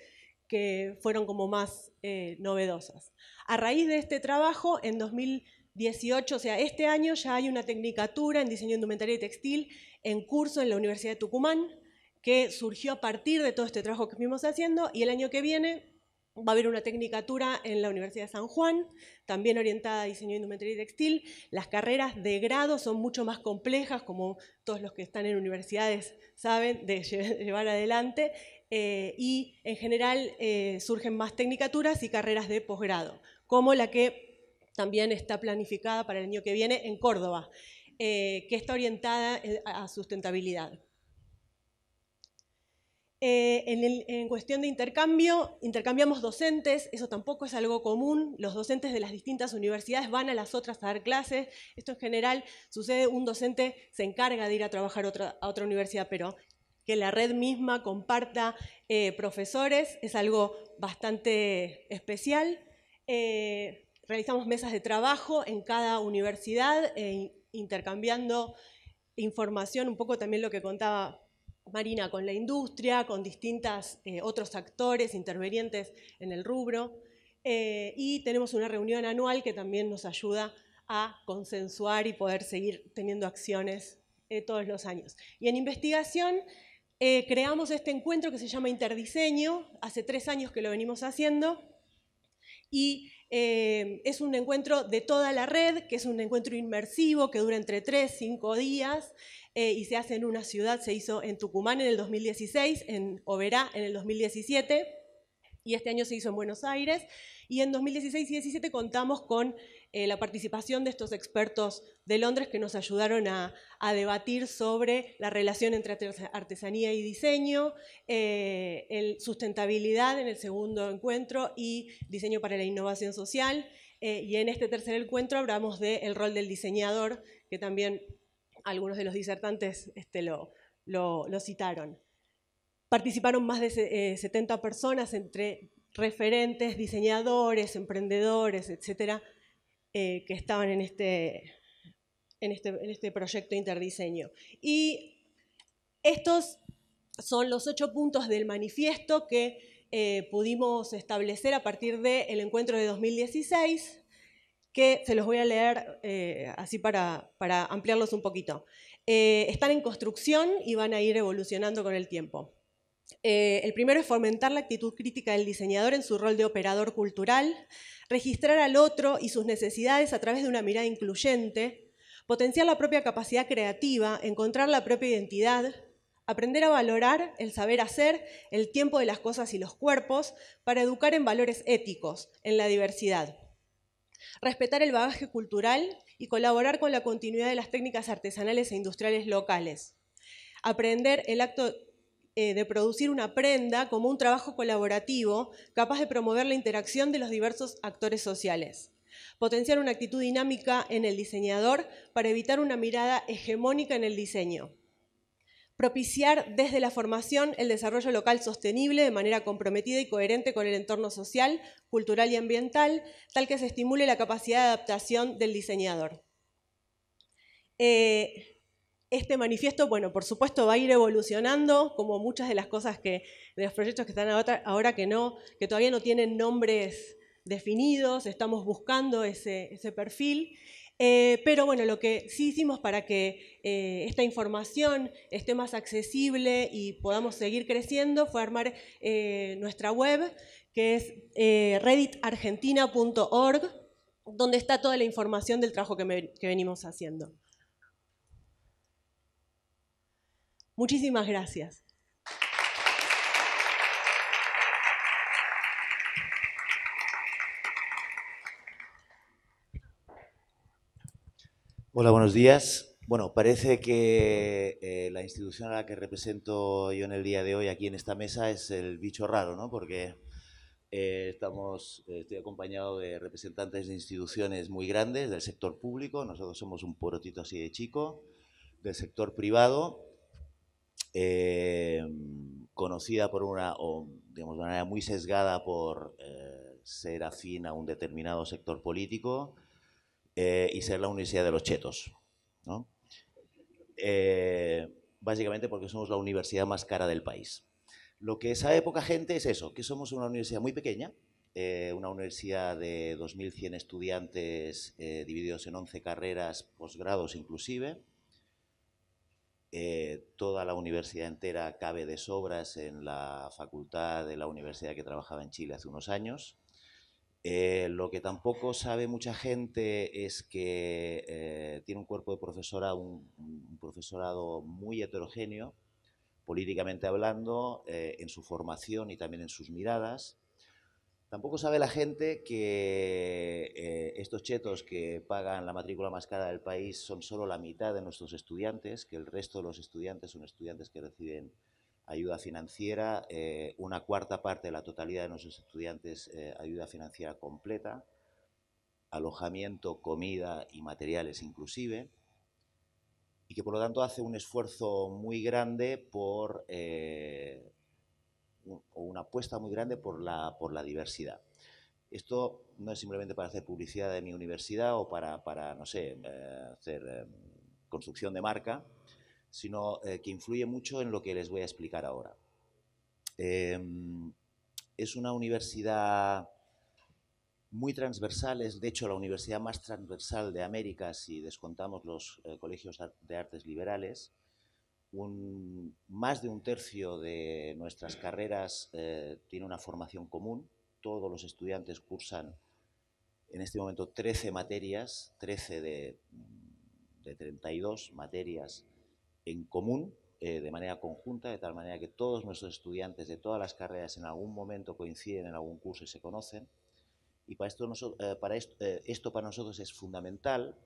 que fueron como más eh, novedosas. A raíz de este trabajo, en 2018, o sea, este año ya hay una tecnicatura en diseño indumentaria y textil en curso en la Universidad de Tucumán, que surgió a partir de todo este trabajo que fuimos haciendo y el año que viene va a haber una tecnicatura en la Universidad de San Juan, también orientada a diseño indumentaria y textil. Las carreras de grado son mucho más complejas, como todos los que están en universidades saben, de llevar adelante, eh, y en general eh, surgen más tecnicaturas y carreras de posgrado, como la que también está planificada para el año que viene en Córdoba, eh, que está orientada a sustentabilidad. En, cuestión de intercambio, intercambiamos docentes, eso tampoco es algo común, los docentes de las distintas universidades van a las otras a dar clases, esto en general sucede, un docente se encarga de ir a trabajar a otra universidad, pero que la red misma comparta eh, profesores es algo bastante especial. Eh, realizamos mesas de trabajo en cada universidad, intercambiando información, un poco también lo que contaba Marina con la industria, con distintos eh, otros actores intervenientes en el rubro. Eh, y tenemos una reunión anual que también nos ayuda a consensuar y poder seguir teniendo acciones eh, todos los años. Y en investigación creamos este encuentro que se llama Interdiseño, hace tres años que lo venimos haciendo, y es un encuentro de toda la red, que es un encuentro inmersivo que dura entre tres, cinco días, eh, y se hace en una ciudad, se hizo en Tucumán en el 2016, en Oberá en el 2017 y este año se hizo en Buenos Aires. Y en 2016 y 2017 contamos con eh, la participación de estos expertos de Londres que nos ayudaron a, debatir sobre la relación entre artesanía y diseño, eh, sustentabilidad en el segundo encuentro y diseño para la innovación social. y en este tercer encuentro hablamos del rol del diseñador, que también algunos de los disertantes este, lo, citaron. Participaron más de 70 eh, personas entre referentes, diseñadores, emprendedores, etcétera, eh, que estaban en este, en, este, en este proyecto interdiseño. Y estos son los ocho puntos del manifiesto que eh, pudimos establecer a partir del encuentro de 2016 que se los voy a leer eh, así para, ampliarlos un poquito. Están en construcción y van a ir evolucionando con el tiempo. El primero es fomentar la actitud crítica del diseñador en su rol de operador cultural, registrar al otro y sus necesidades a través de una mirada incluyente, potenciar la propia capacidad creativa, encontrar la propia identidad, aprender a valorar el saber hacer, el tiempo de las cosas y los cuerpos, para educar en valores éticos, en la diversidad respetar el bagaje cultural y colaborar con la continuidad de las técnicas artesanales e industriales locales. Aprender el acto eh, de producir una prenda como un trabajo colaborativo capaz de promover la interacción de los diversos actores sociales. Potenciar una actitud dinámica en el diseñador para evitar una mirada hegemónica en el diseño propiciar desde la formación el desarrollo local sostenible de manera comprometida y coherente con el entorno social, cultural y ambiental, tal que se estimule la capacidad de adaptación del diseñador. Eh, este manifiesto, bueno, por supuesto va a ir evolucionando, como muchas de las cosas que, de los proyectos que están ahora, que, no, que todavía no tienen nombres definidos, estamos buscando ese, perfil eh, pero bueno, lo que sí hicimos para que eh, esta información esté más accesible y podamos seguir creciendo fue armar eh, nuestra web, que es redditargentina.org, donde está toda la información del trabajo que venimos haciendo. Muchísimas gracias. Hola, buenos días. Bueno, parece que eh, la institución a la que represento yo en el día de hoy aquí en esta mesa es el bicho raro, ¿no? Porque eh, estamos, eh, estoy acompañado de representantes de instituciones muy grandes del sector público, nosotros somos un porotito así de chico, del sector privado, conocida por una, o digamos de manera muy sesgada por ser afín a un determinado sector político, eh, y ser la Universidad de los Chetos. Eh, básicamente porque somos la universidad más cara del país. Lo que sabe poca gente es eso, que somos una universidad muy pequeña, eh, una universidad de 2.100 estudiantes divididos en 11 carreras, posgrados inclusive. Toda la universidad entera cabe de sobras en la facultad de la universidad que trabajaba en Chile hace unos años. Eh, lo que tampoco sabe mucha gente es que eh, tiene un cuerpo de profesorado, un, profesorado muy heterogéneo, políticamente hablando, eh, en su formación y también en sus miradas. Tampoco sabe la gente que estos chetos que pagan la matrícula más cara del país son solo la mitad de nuestros estudiantes, que el resto de los estudiantes son estudiantes que reciben ayuda financiera, eh, una cuarta parte de la totalidad de nuestros estudiantes eh, ayuda financiera completa, alojamiento, comida y materiales inclusive, y que por lo tanto hace un esfuerzo muy grande por, eh, una apuesta muy grande por la, por la diversidad. Esto no es simplemente para hacer publicidad de mi universidad o para, para no sé, hacer construcción de marca, sino eh, que influye mucho en lo que les voy a explicar ahora. Em, es una universidad muy transversal, es de hecho la universidad más transversal de América si descontamos los eh, colegios de artes liberales. Más de un tercio de nuestras carreras eh, tiene una formación común, todos los estudiantes cursan en este momento 13 materias, 13 de, de 32 materias en común, eh, de manera conjunta, de tal manera que todos nuestros estudiantes de todas las carreras en algún momento coinciden en algún curso y se conocen. Y para esto, eh, para eh, esto, para nosotros es fundamental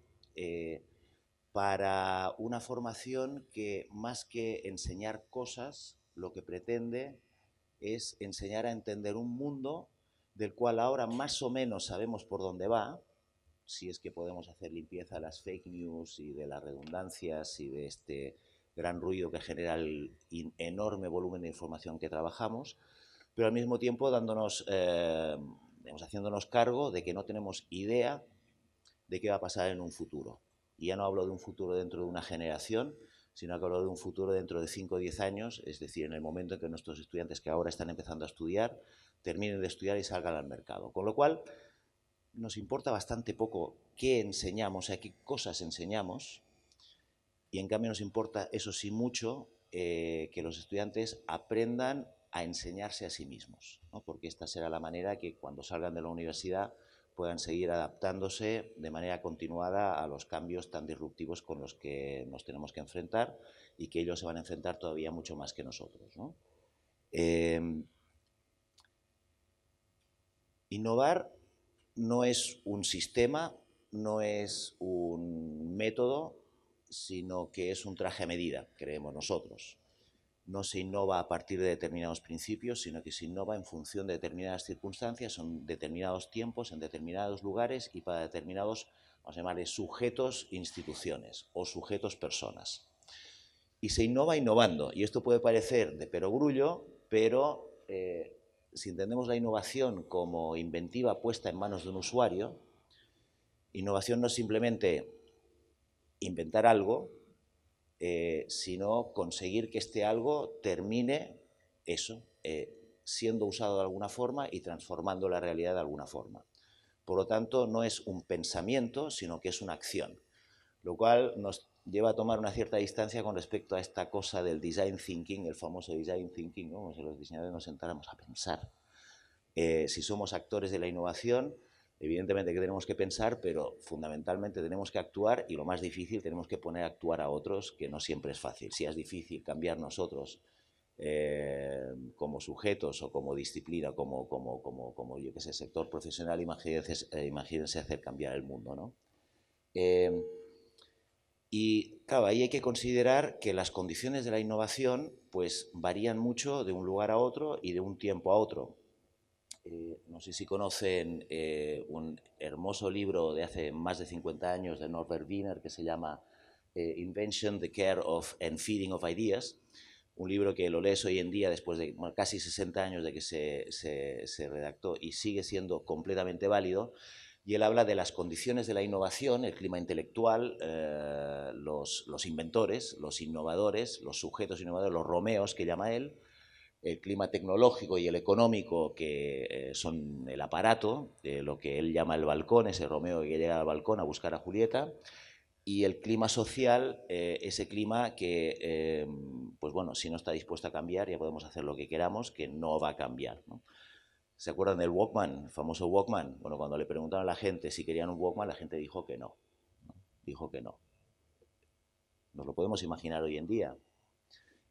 para una formación que más que enseñar cosas, lo que pretende es enseñar a entender un mundo del cual ahora más o menos sabemos por dónde va, si es que podemos hacer limpieza de las fake news y de las redundancias y de este gran ruido que genera el enorme volumen de información que trabajamos, pero al mismo tiempo dándonos, eh, haciéndonos cargo de que no tenemos idea de qué va a pasar en un futuro. Y ya no hablo de un futuro dentro de una generación, sino que hablo de un futuro dentro de 5 o 10 años, es decir, en el momento en que nuestros estudiantes que ahora están empezando a estudiar, terminen de estudiar y salgan al mercado. Con lo cual, nos importa bastante poco qué enseñamos, o qué cosas enseñamos, y en cambio nos importa, eso sí, mucho eh, que los estudiantes aprendan a enseñarse a sí mismos, porque esta será la manera que cuando salgan de la universidad puedan seguir adaptándose de manera continuada a los cambios tan disruptivos con los que nos tenemos que enfrentar y que ellos se van a enfrentar todavía mucho más que nosotros. Em, innovar no es un sistema, no es un método, sino que es un traje a medida, creemos nosotros. No se innova a partir de determinados principios, sino que se innova en función de determinadas circunstancias, en determinados tiempos, en determinados lugares y para determinados, vamos a sujetos, instituciones o sujetos, personas. Y se innova innovando. Y esto puede parecer de perogrullo, pero eh, si entendemos la innovación como inventiva puesta en manos de un usuario, innovación no es simplemente inventar algo, eh, sino conseguir que este algo termine eso, eh, siendo usado de alguna forma y transformando la realidad de alguna forma. Por lo tanto, no es un pensamiento, sino que es una acción, lo cual nos lleva a tomar una cierta distancia con respecto a esta cosa del design thinking, el famoso design thinking, como si los diseñadores nos sentáramos a pensar. Eh, si somos actores de la innovación, Evidentemente que tenemos que pensar, pero fundamentalmente tenemos que actuar y lo más difícil tenemos que poner a actuar a otros, que no siempre es fácil. Si es difícil cambiar nosotros eh, como sujetos o como disciplina, como, como, como, yo que sé, sector profesional, imagínense, eh, imagínense hacer cambiar el mundo. ¿no? Eh, y claro, ahí hay que considerar que las condiciones de la innovación pues, varían mucho de un lugar a otro y de un tiempo a otro. Eh, no sé si conocen eh, un hermoso libro de hace más de 50 años de Norbert Wiener que se llama eh, Invention, the Care of and Feeding of Ideas, un libro que lo lees hoy en día después de casi 60 años de que se, se, redactó y sigue siendo completamente válido. Y él habla de las condiciones de la innovación, el clima intelectual, los, los inventores, los innovadores, los sujetos innovadores, los romeos que llama él, el clima tecnológico y el económico, que eh, son el aparato, lo que él llama el balcón, ese Romeo que llega al balcón a buscar a Julieta, y el clima social, eh, ese clima que, eh, pues bueno, si no está dispuesto a cambiar, ya podemos hacer lo que queramos, que no va a cambiar. ¿Se acuerdan del Walkman, el famoso Walkman? Bueno, cuando le preguntaron a la gente si querían un Walkman, la gente dijo que no. Dijo que no. Nos lo podemos imaginar hoy en día.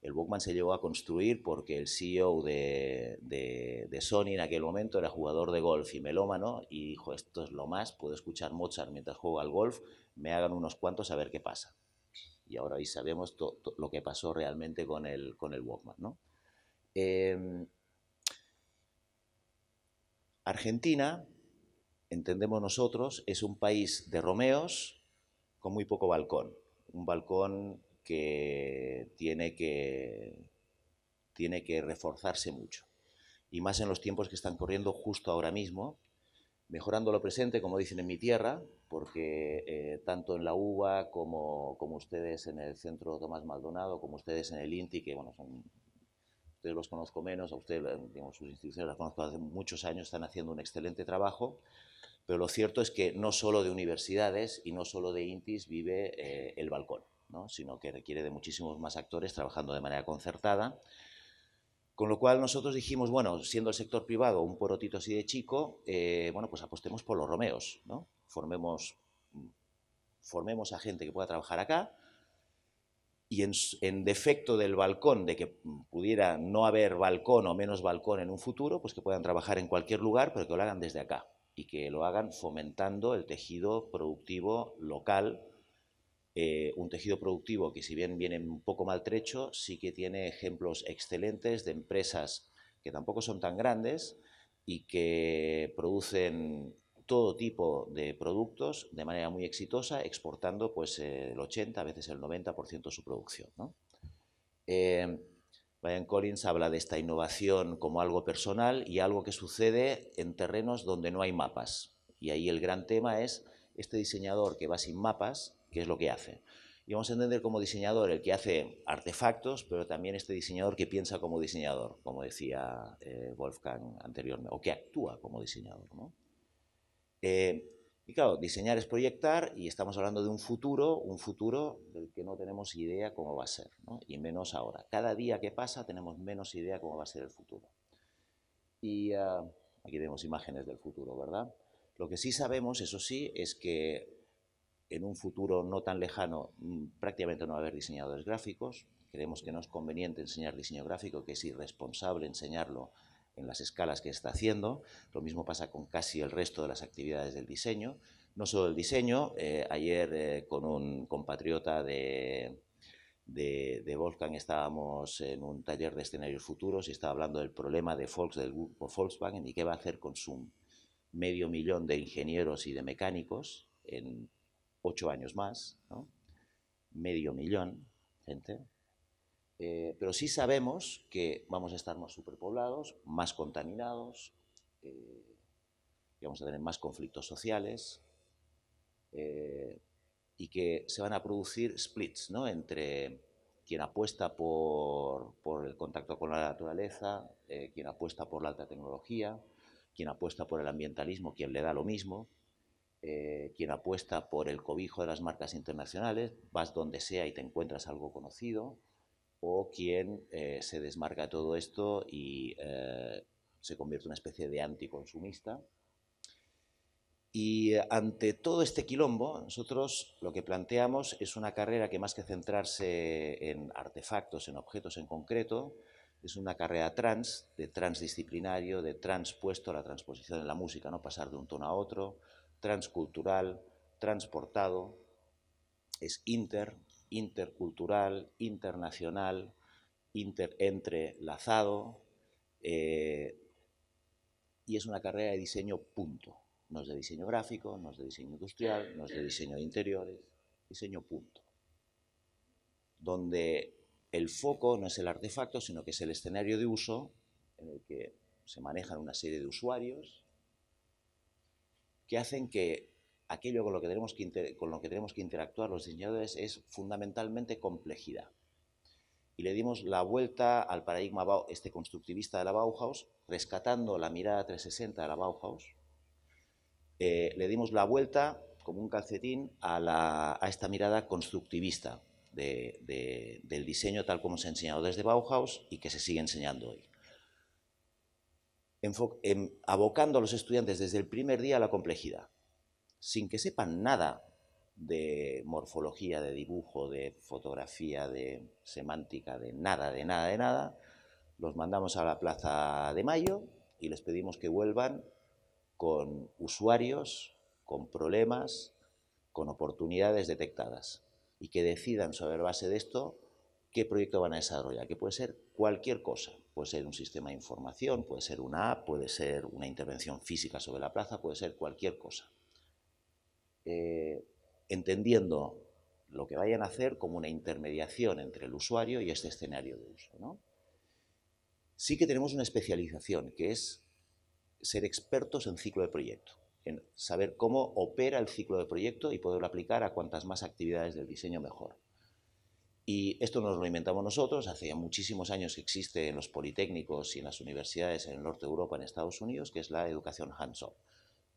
El Walkman se llegó a construir porque el CEO de, Sony en aquel momento era jugador de golf y melómano y dijo, esto es lo más, puedo escuchar Mozart mientras juego al golf, me hagan unos cuantos a ver qué pasa. Y ahora ahí sabemos lo que pasó realmente con el, con el Walkman. Em, Argentina, entendemos nosotros, es un país de Romeos con muy poco balcón. Un balcón que tiene que, tiene que reforzarse mucho. Y más en los tiempos que están corriendo justo ahora mismo, mejorando lo presente, como dicen en mi tierra, porque eh, tanto en la UBA como, como, ustedes en el Centro Tomás Maldonado, como ustedes en el INTI, que bueno, son, ustedes los conozco menos, a ustedes, digamos, sus instituciones las conozco hace muchos años, están haciendo un excelente trabajo, pero lo cierto es que no solo de universidades y no solo de INTIs vive eh, el balcón, ¿no? sino que requiere de muchísimos más actores trabajando de manera concertada, con lo cual nosotros dijimos, bueno, siendo el sector privado un porotito así de chico, eh, bueno, pues apostemos por los Romeos, ¿no? Formemos, formemos a gente que pueda trabajar acá y en, defecto del balcón, de que pudiera no haber balcón o menos balcón en un futuro, pues que puedan trabajar en cualquier lugar, pero que lo hagan desde acá y que lo hagan fomentando el tejido productivo local eh, un tejido productivo que si bien viene un poco maltrecho, sí que tiene ejemplos excelentes de empresas que tampoco son tan grandes y que producen todo tipo de productos de manera muy exitosa, exportando pues, el 80, a veces el 90% de su producción. ¿no? Eh, Brian Collins habla de esta innovación como algo personal y algo que sucede en terrenos donde no hay mapas. Y ahí el gran tema es este diseñador que va sin mapas qué es lo que hace. Y vamos a entender como diseñador el que hace artefactos, pero también este diseñador que piensa como diseñador, como decía eh, Wolfgang anteriormente, o que actúa como diseñador. Eh, y claro, diseñar es proyectar y estamos hablando de un futuro, un futuro del que no tenemos idea cómo va a ser, y menos ahora. Cada día que pasa tenemos menos idea cómo va a ser el futuro. Y ah, aquí tenemos imágenes del futuro, ¿verdad? Lo que sí sabemos, eso sí, es que en un futuro no tan lejano mm, prácticamente no va a haber diseñadores gráficos. Creemos que no es conveniente enseñar diseño gráfico, que es irresponsable enseñarlo en las escalas que está haciendo. Lo mismo pasa con casi el resto de las actividades del diseño. No solo el diseño, eh, ayer eh, con un compatriota de, de, Wolfgang estábamos en un taller de escenarios futuros y estaba hablando del problema de Volks, del grupo Volkswagen y qué va a hacer con su medio millón de ingenieros y de mecánicos en ocho años más, medio millón gente, eh, pero sí sabemos que vamos a estar más superpoblados, más contaminados, eh, vamos a tener más conflictos sociales, eh, y que se van a producir splits ¿no? entre quien apuesta por, por, el contacto con la naturaleza, quien apuesta por la alta tecnología, quien apuesta por el ambientalismo, quien le da lo mismo, eh, quien apuesta por el cobijo de las marcas internacionales, vas donde sea y te encuentras algo conocido, o quien eh, se desmarca de todo esto y eh, se convierte en una especie de anticonsumista. Y ante todo este quilombo, nosotros lo que planteamos es una carrera que más que centrarse en artefactos, en objetos en concreto, es una carrera trans, de transdisciplinario, de transpuesto a la transposición en la música, no pasar de un tono a otro, transcultural, transportado, es inter, intercultural, internacional, inter, entrelazado, eh, y es una carrera de diseño punto. No es de diseño gráfico, no es de diseño industrial, no es de diseño de interiores, diseño punto. Donde el foco no es el artefacto, sino que es el escenario de uso en el que se manejan una serie de usuarios que hacen que aquello con lo que tenemos que, interactuar los diseñadores es fundamentalmente complejidad. Y le dimos la vuelta al paradigma este constructivista de la Bauhaus, rescatando la mirada 360 de la Bauhaus. Eh, le dimos la vuelta como un calcetín a, esta mirada constructivista del diseño tal como se ha enseñado desde Bauhaus y que se sigue enseñando hoy abocando a los estudiantes desde el primer día a la complejidad, sin que sepan nada de morfología, de dibujo, de fotografía, de semántica, de nada, de nada, de nada, los mandamos a la Plaza de Mayo y les pedimos que vuelvan con usuarios, con problemas, con oportunidades detectadas y que decidan sobre base de esto qué proyecto van a desarrollar, que puede ser cualquier cosa. Puede ser un sistema de información, puede ser una app, puede ser una intervención física sobre la plaza, puede ser cualquier cosa. Eh, entendiendo lo que vayan a hacer como una intermediación entre el usuario y este escenario de uso. Sí que tenemos una especialización, que es ser expertos en ciclo de proyecto. en saber cómo opera el ciclo de proyecto y poderlo aplicar a cuantas más actividades del diseño mejor. Y esto nos lo inventamos nosotros, hace muchísimos años que existe en los politécnicos y en las universidades en el norte de Europa, en Estados Unidos, que es la educación hands-on.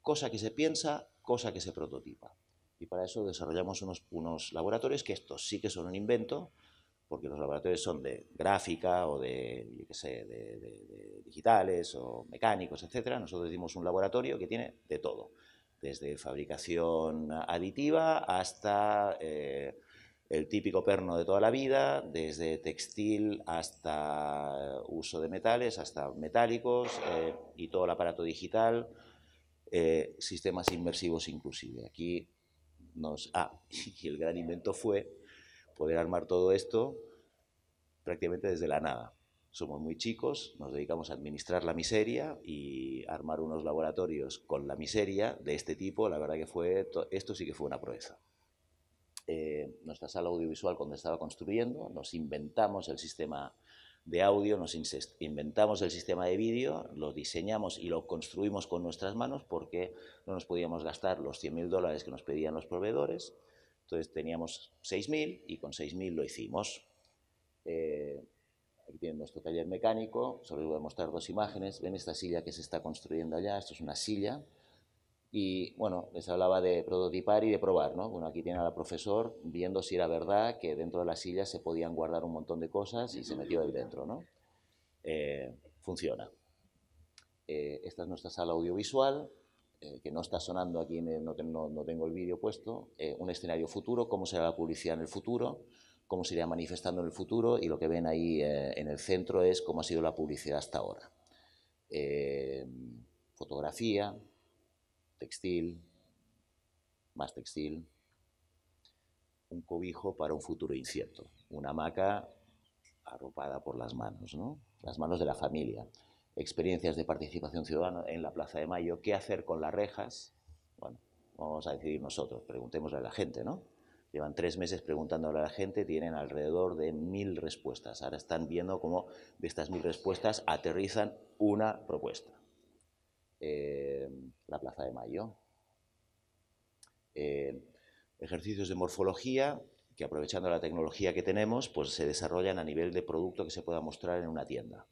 Cosa que se piensa, cosa que se prototipa. Y para eso desarrollamos unos, unos laboratorios que estos sí que son un invento, porque los laboratorios son de gráfica o de, de, digitales o mecánicos, etc. Nosotros dimos un laboratorio que tiene de todo, desde fabricación aditiva hasta eh, el típico perno de toda la vida, desde textil hasta uso de metales, hasta metálicos eh, y todo el aparato digital, eh, sistemas inmersivos inclusive. Aquí nos... Ah, y el gran invento fue poder armar todo esto prácticamente desde la nada. Somos muy chicos, nos dedicamos a administrar la miseria y armar unos laboratorios con la miseria de este tipo, la verdad que fue, esto sí que fue una proeza. Eh, nuestra sala audiovisual cuando estaba construyendo, nos inventamos el sistema de audio, nos inventamos el sistema de vídeo, lo diseñamos y lo construimos con nuestras manos porque no nos podíamos gastar los 100.000 dólares que nos pedían los proveedores. Entonces teníamos 6.000 y con 6.000 lo hicimos. Eh, aquí tienen nuestro taller mecánico, solo les voy a mostrar dos imágenes. Ven esta silla que se está construyendo allá, esto es una silla. Y bueno, les hablaba de prototipar y de probar, ¿no? Bueno, aquí tiene al profesor viendo si era verdad que dentro de la silla se podían guardar un montón de cosas y se metió ahí dentro, ¿no? Eh, funciona. Eh, esta es nuestra sala audiovisual, que no está sonando aquí, no, no, tengo el vídeo puesto. un escenario futuro, cómo será la publicidad en el futuro cómo se iría manifestando en el futuro y lo que ven ahí eh, en el centro es cómo ha sido la publicidad hasta ahora. Eh, fotografía, textil, más textil, un cobijo para un futuro incierto, una hamaca arropada por las manos, ¿no? las manos de la familia, experiencias de participación ciudadana en la Plaza de Mayo, qué hacer con las rejas, bueno, vamos a decidir nosotros, preguntémosle a la gente, ¿no? Llevan tres meses preguntándole a la gente, tienen alrededor de mil respuestas. Ahora están viendo cómo de estas mil respuestas aterrizan una propuesta. Eh, la Plaza de Mayo. Eh, ejercicios de morfología que aprovechando la tecnología que tenemos, pues se desarrollan a nivel de producto que se pueda mostrar en una tienda.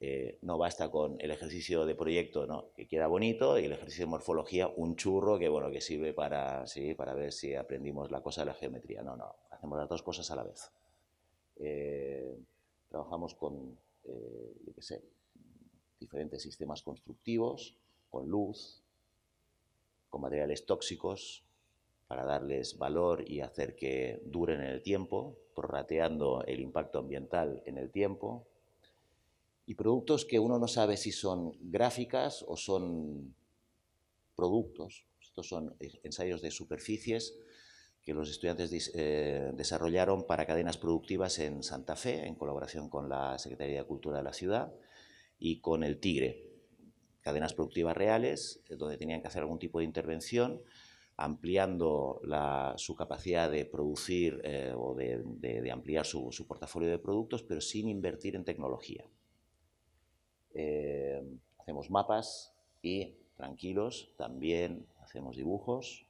Eh, no basta con el ejercicio de proyecto ¿no? que queda bonito y el ejercicio de morfología un churro que bueno que sirve para, ¿sí? para ver si aprendimos la cosa de la geometría. No, no, hacemos las dos cosas a la vez. Trabajamos con, eh, sé, diferentes sistemas constructivos, con luz, con materiales tóxicos, para darles valor y hacer que duren en el tiempo, prorrateando el impacto ambiental en el tiempo, y productos que uno no sabe si son gráficas o son productos. Estos son ensayos de superficies que los estudiantes eh, desarrollaron para cadenas productivas en Santa Fe, en colaboración con la Secretaría de Cultura de la ciudad y con el Tigre. Cadenas productivas reales, eh, donde tenían que hacer algún tipo de intervención, ampliando su capacidad de producir eh, o de, ampliar su portafolio de productos, pero sin invertir en tecnología. Eh, hacemos mapas y, tranquilos, también hacemos dibujos,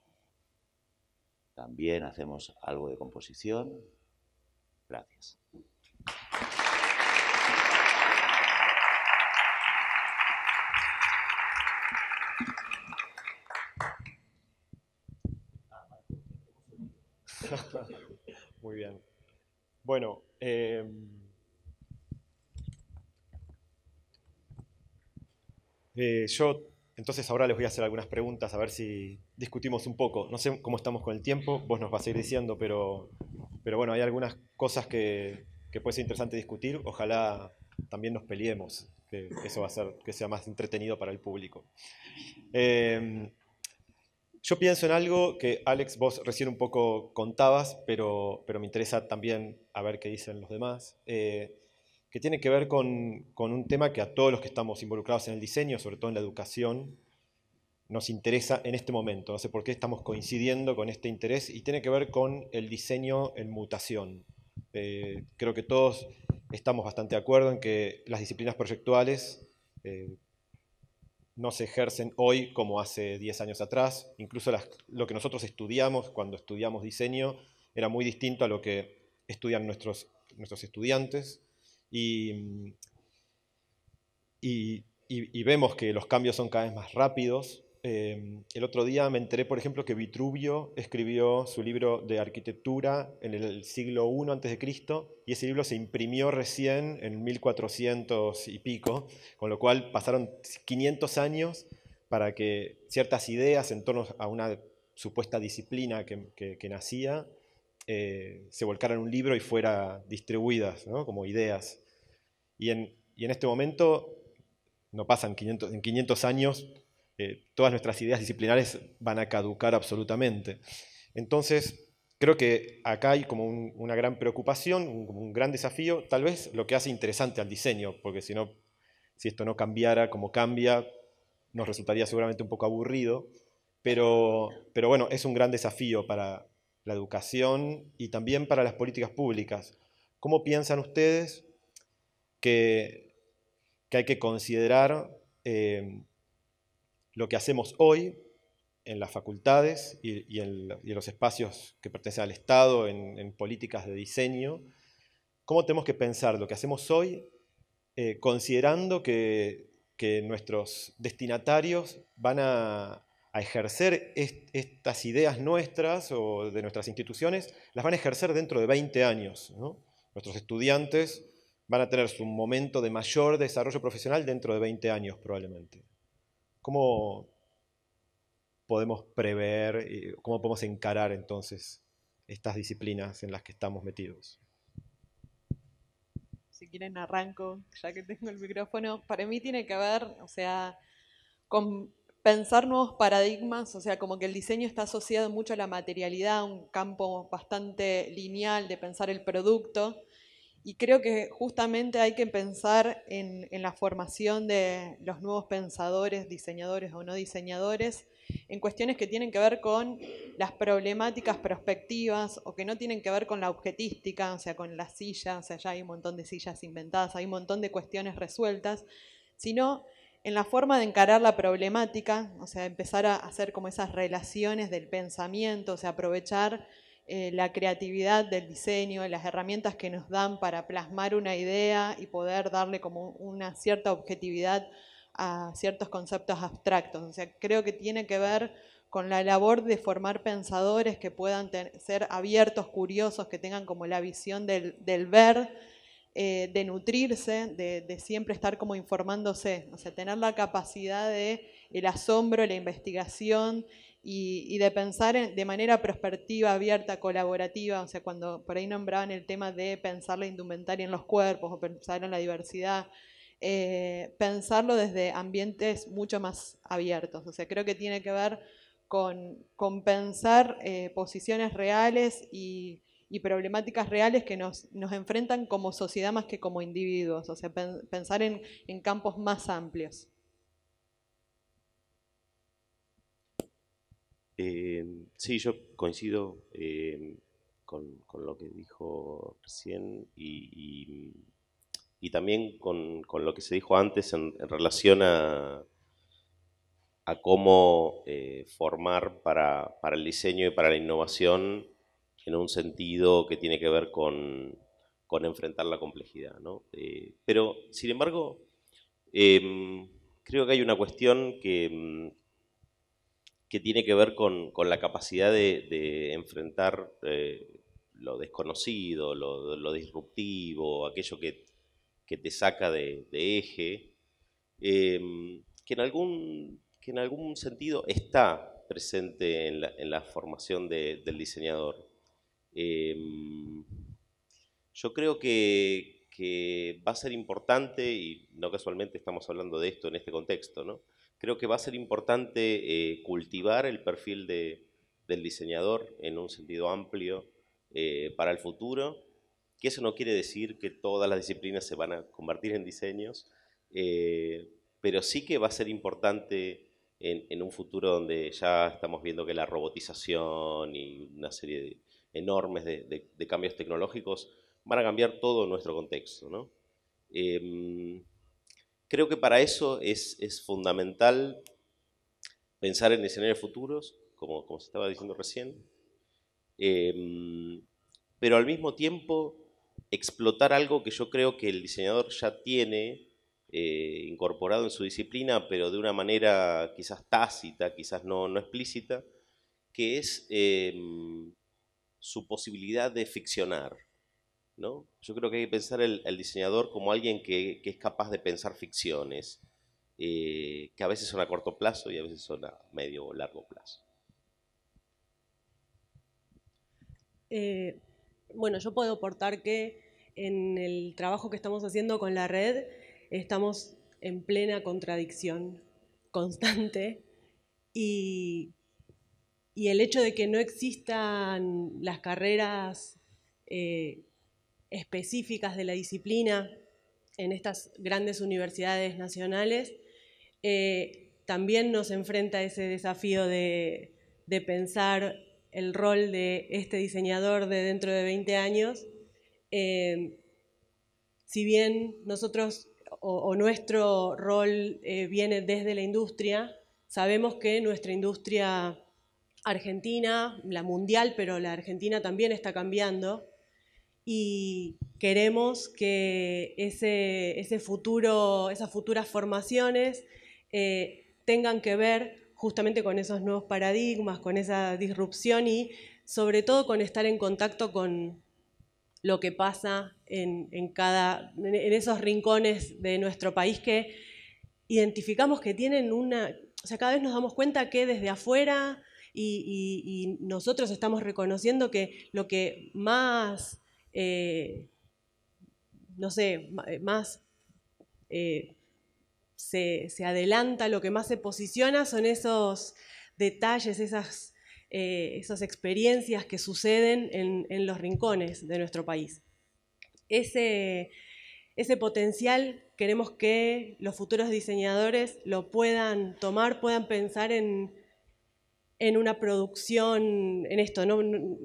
también hacemos algo de composición. Gracias. Muy bien. Bueno, eh, Eh, yo entonces ahora les voy a hacer algunas preguntas a ver si discutimos un poco. No sé cómo estamos con el tiempo, vos nos vas a ir diciendo, pero, pero bueno, hay algunas cosas que, puede ser interesante discutir. Ojalá también nos peleemos, que eso va a hacer que sea más entretenido para el público. Em, yo pienso en algo que Alex, vos recién un poco contabas, pero, pero me interesa también a ver qué dicen los demás. Eh, que tiene que ver con, un tema que a todos los que estamos involucrados en el diseño, sobre todo en la educación, nos interesa en este momento. No sé por qué estamos coincidiendo con este interés y tiene que ver con el diseño en mutación. Eh, creo que todos estamos bastante de acuerdo en que las disciplinas proyectuales eh, no se ejercen hoy como hace 10 años atrás. Incluso lo que nosotros estudiamos cuando estudiamos diseño era muy distinto a lo que estudian nuestros, nuestros estudiantes. Y, y, vemos que los cambios son cada vez más rápidos. Em, el otro día me enteré, por ejemplo, que Vitruvio escribió su libro de arquitectura en el siglo I a.C. y ese libro se imprimió recién en 1400 y pico, con lo cual pasaron 500 años para que ciertas ideas en torno a una supuesta disciplina que, nacía eh, se volcaran en un libro y fuera distribuidas como ideas. Y en, este momento no pasan 500, en 500 años todas nuestras ideas disciplinares van a caducar absolutamente. Entonces, creo que acá hay como una gran preocupación, un, un, gran desafío, tal vez lo que hace interesante al diseño, porque si, no, si esto no cambiara como cambia, nos resultaría seguramente un poco aburrido, pero, pero bueno, es un gran desafío para la educación y también para las políticas públicas. ¿Cómo piensan ustedes que, que hay que considerar eh, lo que hacemos hoy en las facultades y, en, los espacios que pertenecen al Estado, en, políticas de diseño, cómo tenemos que pensar lo que hacemos hoy eh, considerando que, nuestros destinatarios van a, ejercer estas ideas nuestras o de nuestras instituciones, las van a ejercer dentro de 20 años. Nuestros estudiantes van a tener su momento de mayor desarrollo profesional dentro de 20 años probablemente. ¿Cómo podemos prever, cómo podemos encarar entonces estas disciplinas en las que estamos metidos? Si quieren arranco, ya que tengo el micrófono. Para mí tiene que ver, o sea, con pensar nuevos paradigmas, o sea, como que el diseño está asociado mucho a la materialidad, un campo bastante lineal de pensar el producto, y creo que justamente hay que pensar en, la formación de los nuevos pensadores, diseñadores o no diseñadores, en cuestiones que tienen que ver con las problemáticas prospectivas o que no tienen que ver con la objetística, o sea, con las sillas, o sea, ya hay un montón de sillas inventadas, hay un montón de cuestiones resueltas, sino en la forma de encarar la problemática, o sea, empezar a hacer como esas relaciones del pensamiento, o sea, aprovechar eh, la creatividad del diseño, las herramientas que nos dan para plasmar una idea y poder darle como una cierta objetividad a ciertos conceptos abstractos. O sea, creo que tiene que ver con la labor de formar pensadores que puedan ser abiertos, curiosos, que tengan como la visión del, ver, eh, de nutrirse, de, de, siempre estar como informándose, o sea, tener la capacidad de el asombro, la investigación y, de pensar de manera prospectiva, abierta, colaborativa, o sea, cuando por ahí nombraban el tema de pensar la indumentaria en los cuerpos o pensar en la diversidad, eh, pensarlo desde ambientes mucho más abiertos, o sea, creo que tiene que ver con, con pensar eh, posiciones reales y, problemáticas reales que nos, nos, enfrentan como sociedad más que como individuos, o sea, pensar en, en campos más amplios. Eh, sí, yo coincido eh, con, lo que dijo recién y, también con, lo que se dijo antes en, relación a, a cómo eh, formar para, el diseño y para la innovación en un sentido que tiene que ver con, enfrentar la complejidad. pero, sin embargo, creo que hay una cuestión que que tiene que ver con, la capacidad de, enfrentar eh, lo desconocido, lo, disruptivo, aquello que, te saca de, eje, em, que, en algún, que en algún sentido está presente en la, formación del diseñador. Em, yo creo que, que va a ser importante, y no casualmente estamos hablando de esto en este contexto, ¿no? Creo que va a ser importante eh, cultivar el perfil del diseñador en un sentido amplio eh, para el futuro, que eso no quiere decir que todas las disciplinas se van a convertir en diseños, eh, pero sí que va a ser importante en, un futuro donde ya estamos viendo que la robotización y una serie de, enormes de, cambios tecnológicos van a cambiar todo nuestro contexto. ¿no? Creo que para eso es, fundamental pensar en escenarios futuros, como, como se estaba diciendo recién, em, pero al mismo tiempo explotar algo que yo creo que el diseñador ya tiene eh, incorporado en su disciplina, pero de una manera quizás tácita, quizás no, no explícita, que es em, su posibilidad de ficcionar. ¿No? Yo creo que hay que pensar el, diseñador como alguien que, que, es capaz de pensar ficciones, eh, que a veces son a corto plazo y a veces son a medio o largo plazo. Eh, bueno, yo puedo aportar que en el trabajo que estamos haciendo con la red estamos en plena contradicción constante y, y el hecho de que no existan las carreras eh, específicas de la disciplina en estas grandes universidades nacionales eh, también nos enfrenta ese desafío de, pensar el rol de este diseñador de dentro de 20 años. Eh, si bien nosotros o, o nuestro rol eh, viene desde la industria, sabemos que nuestra industria argentina, la mundial, pero la argentina también está cambiando y queremos que ese, ese futuro, esas futuras formaciones eh, tengan que ver justamente con esos nuevos paradigmas, con esa disrupción y sobre todo con estar en contacto con lo que pasa en, en, cada, en esos rincones de nuestro país que identificamos que tienen una, o sea, cada vez nos damos cuenta que desde afuera y, nosotros estamos reconociendo que lo que más, eh, no sé, más eh, se, adelanta, lo que más se posiciona son esos detalles, esas, eh, esas experiencias que suceden en, en, los rincones de nuestro país. Ese, ese potencial queremos que los futuros diseñadores lo puedan tomar, puedan pensar en, en una producción, en esto, ¿no?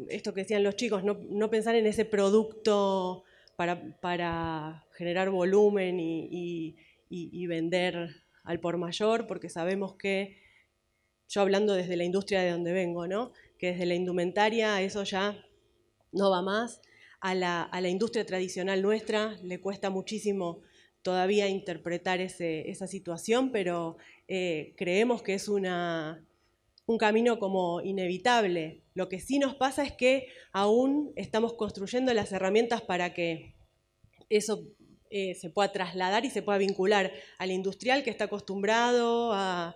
esto que decían los chicos, no, no pensar en ese producto para, para generar volumen y, y vender al por mayor, porque sabemos que, yo hablando desde la industria de donde vengo, ¿no? que desde la indumentaria eso ya no va más, a la, a la industria tradicional nuestra le cuesta muchísimo todavía interpretar ese, esa situación, pero eh, creemos que es una, un camino como inevitable. Lo que sí nos pasa es que aún estamos construyendo las herramientas para que eso eh, se pueda trasladar y se pueda vincular al industrial que está acostumbrado a,